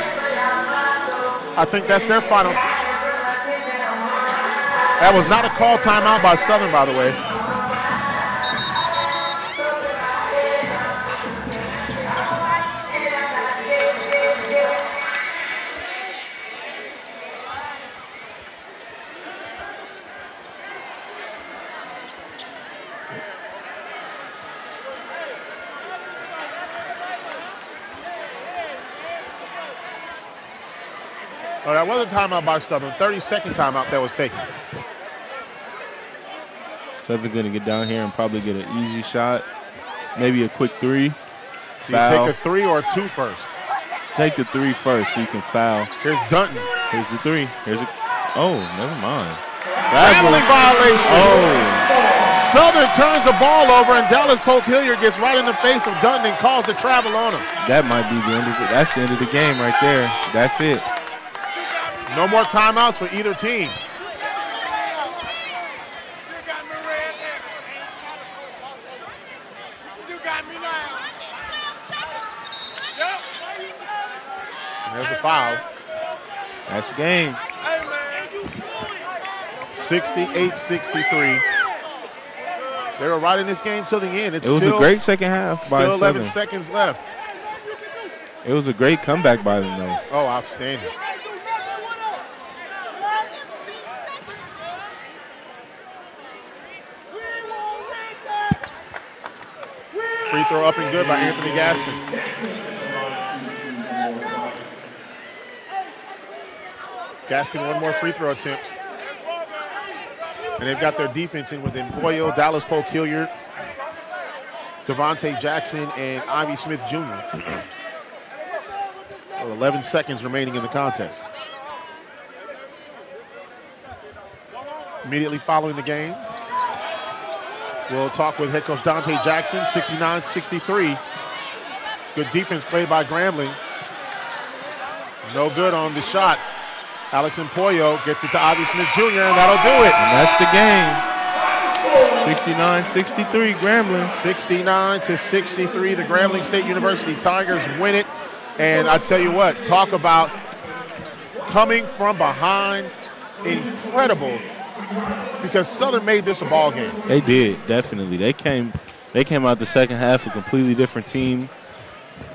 I think that's their final. That was not a call timeout by Southern, by the way. That was a timeout by Southern. 30-second timeout that was taken. Southern going to get down here and probably get an easy shot. Maybe a quick three. Foul. take a three or a two first? Take the three first so you can foul. Here's Dunton. Here's the three. Here's a. Oh, never mind. Traveling violation. Oh, Southern turns the ball over, and Dallas Polk Hilliard gets right in the face of Dunton and calls the travel on him. that might be the end of it. That's the end of the game right there. That's it. No more timeouts for either team. There's a foul. That's the game. 68-63. They were right in this game till the end. It's It was still, a great second half by still 11 Southern. seconds left. It was a great comeback by them though. Oh, outstanding. Free throw up and good by Anthony Gaston. Gaston, one more free throw attempt. And they've got their defense in with Empoyo, Dallas Polk Hilliard, Devontae Jackson, and Ivy Smith Jr. With 11 seconds remaining in the contest. Immediately following the game, we'll talk with head coach Donte Jackson, 69-63. Good defense played by Grambling. No good on the shot. Alex Empoyo gets it to Ivy Smith Jr., and that'll do it. And that's the game. 69-63, Grambling. 69 to 63. The Grambling State University Tigers win it. And I tell you what, talk about coming from behind. Incredible. Because Southern made this a ball game. They did, definitely. They came they came out the second half a completely different team.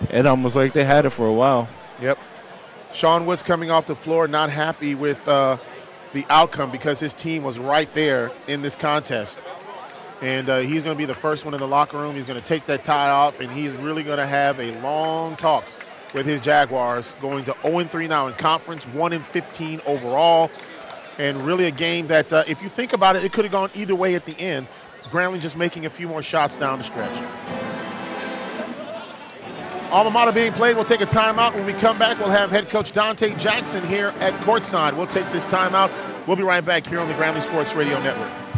It almost like they had it for a while. Yep. Sean Woods coming off the floor, not happy with uh, the outcome because his team was right there in this contest. And uh, he's going to be the first one in the locker room. He's going to take that tie off, and he's really going to have a long talk with his Jaguars, going to 0-3 now in conference, 1-15 overall, and really a game that, uh, if you think about it, it could have gone either way at the end. Grambling just making a few more shots down the stretch. Alma mater being played. We'll take a timeout. When we come back, we'll have head coach Donte Jackson here at courtside. We'll take this timeout. We'll be right back here on the Grambling Sports Radio Network.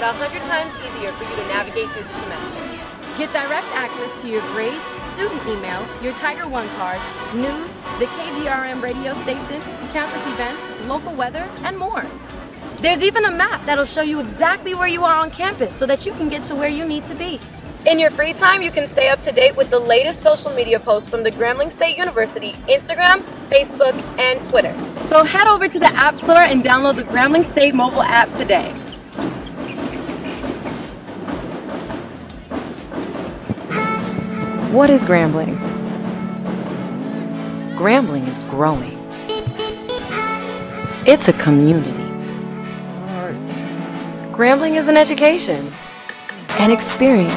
It 100 times easier for you to navigate through the semester. Get direct access to your grades, student email, your Tiger One card, news, the KGRM radio station, campus events, local weather, and more. There's even a map that'll show you exactly where you are on campus so that you can get to where you need to be. In your free time, you can stay up to date with the latest social media posts from the Grambling State University Instagram, Facebook, and Twitter. So head over to the App Store and download the Grambling State mobile app today. What is Grambling? Grambling is growing. It's a community. Grambling is an education, an experience.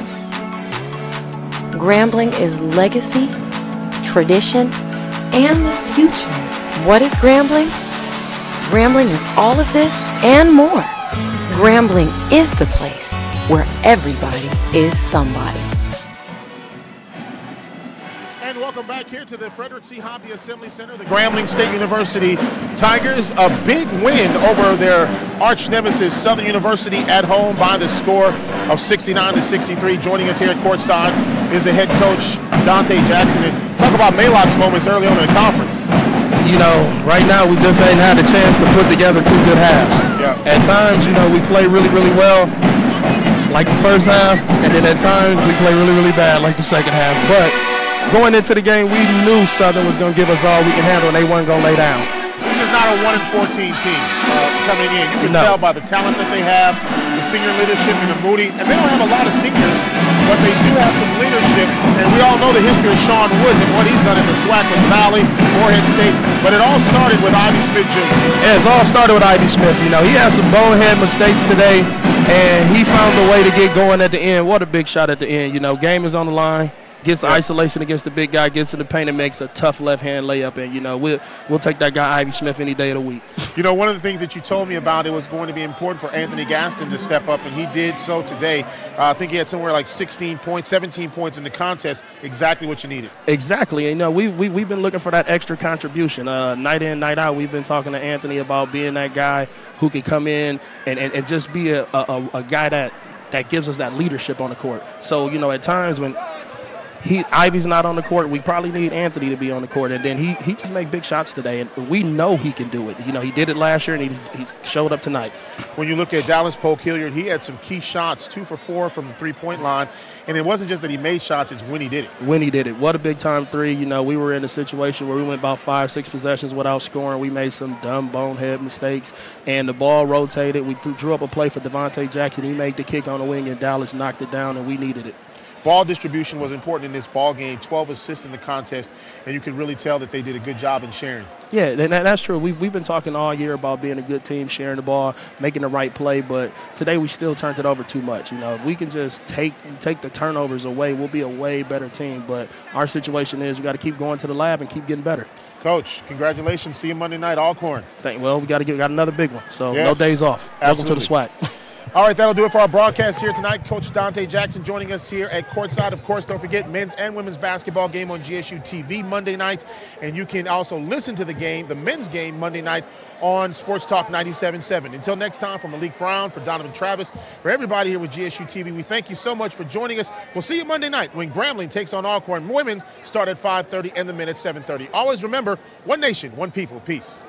Grambling is legacy, tradition, and the future. What is Grambling? Grambling is all of this and more. Grambling is the place where everybody is somebody. Welcome back here to the Frederick C. Hobby Assembly Center, the Grambling State University Tigers. A big win over their arch nemesis, Southern University, at home by the score of 69 to 63. Joining us here at courtside is the head coach, Donte Jackson. And talk about Maalox moments early on in the conference. you know, right now we just ain't had a chance to put together two good halves. Yeah. At times, you know, we play really, really well, like the first half, and then at times we play really, really bad, like the second half. But going into the game, we knew Southern was going to give us all we can handle, and they weren't going to lay down. This is not a 1 in 14 team uh, coming in. You can No. tell by the talent that they have, the senior leadership in Umudi. And they don't have a lot of seniors, but they do have some leadership. And we all know the history of Sean Woods and what he's done in the SWAC with Valley, Morehead State. But it all started with Ivy Smith Jr. Yeah, it's all started with Ivy Smith. You know, he had some bonehead mistakes today, and he found a way to get going at the end. What a big shot at the end. You know, game is on the line. Gets isolation against the big guy, gets in the paint, and makes a tough left hand layup. And you know we'll we'll take that guy Ivy Smith any day of the week. You know, one of the things that you told me about it was going to be important for Anthony Gaston to step up, and he did so today. Uh, I think he had somewhere like 16 points, 17 points in the contest. Exactly what you needed. Exactly. You know, we've, we, we've been looking for that extra contribution. Uh, night in, night out, we've been talking to Anthony about being that guy who can come in and, and, and just be a, a, a guy that, that gives us that leadership on the court. So, you know, at times when he Ivy's not on the court. We probably need Anthony to be on the court, and then he he just made big shots today, and we know he can do it. You know, he did it last year, and he, he showed up tonight. When you look at Dallas Polk Hilliard, he had some key shots, two for four from the three point line, and it wasn't just that he made shots; it's when he did it. When he did it, what a big time three! You know, we were in a situation where we went about five, six possessions without scoring. We made some dumb bonehead mistakes, and the ball rotated. We drew up a play for Devonte Jackson. He made the kick on the wing, and Dallas knocked it down, and we needed it. Ball distribution was important in this ball game. 12 assists in the contest, and you can really tell that they did a good job in sharing. Yeah, and that's true. We've, we've been talking all year about being a good team, sharing the ball, making the right play, but today we still turned it over too much. You know, if we can just take take the turnovers away, we'll be a way better team. But our situation is we got to keep going to the lab and keep getting better. Coach, congratulations. See you Monday night, Alcorn. Thank, well, we got to get got another big one. So yes, no days off. Absolutely. Welcome to the SWAC. All right, that'll do it for our broadcast here tonight. Coach Donte Jackson joining us here at courtside. Of course, don't forget men's and women's basketball game on GSU TV Monday night. And you can also listen to the game, the men's game, Monday night on Sports Talk 97.7. Until next time, from Malik Brown, for Donovan Travis, for everybody here with GSU TV, we thank you so much for joining us. We'll see you Monday night when Grambling takes on Alcorn. Women start at 5.30 and the men at 7.30. Always remember, one nation, one people. Peace.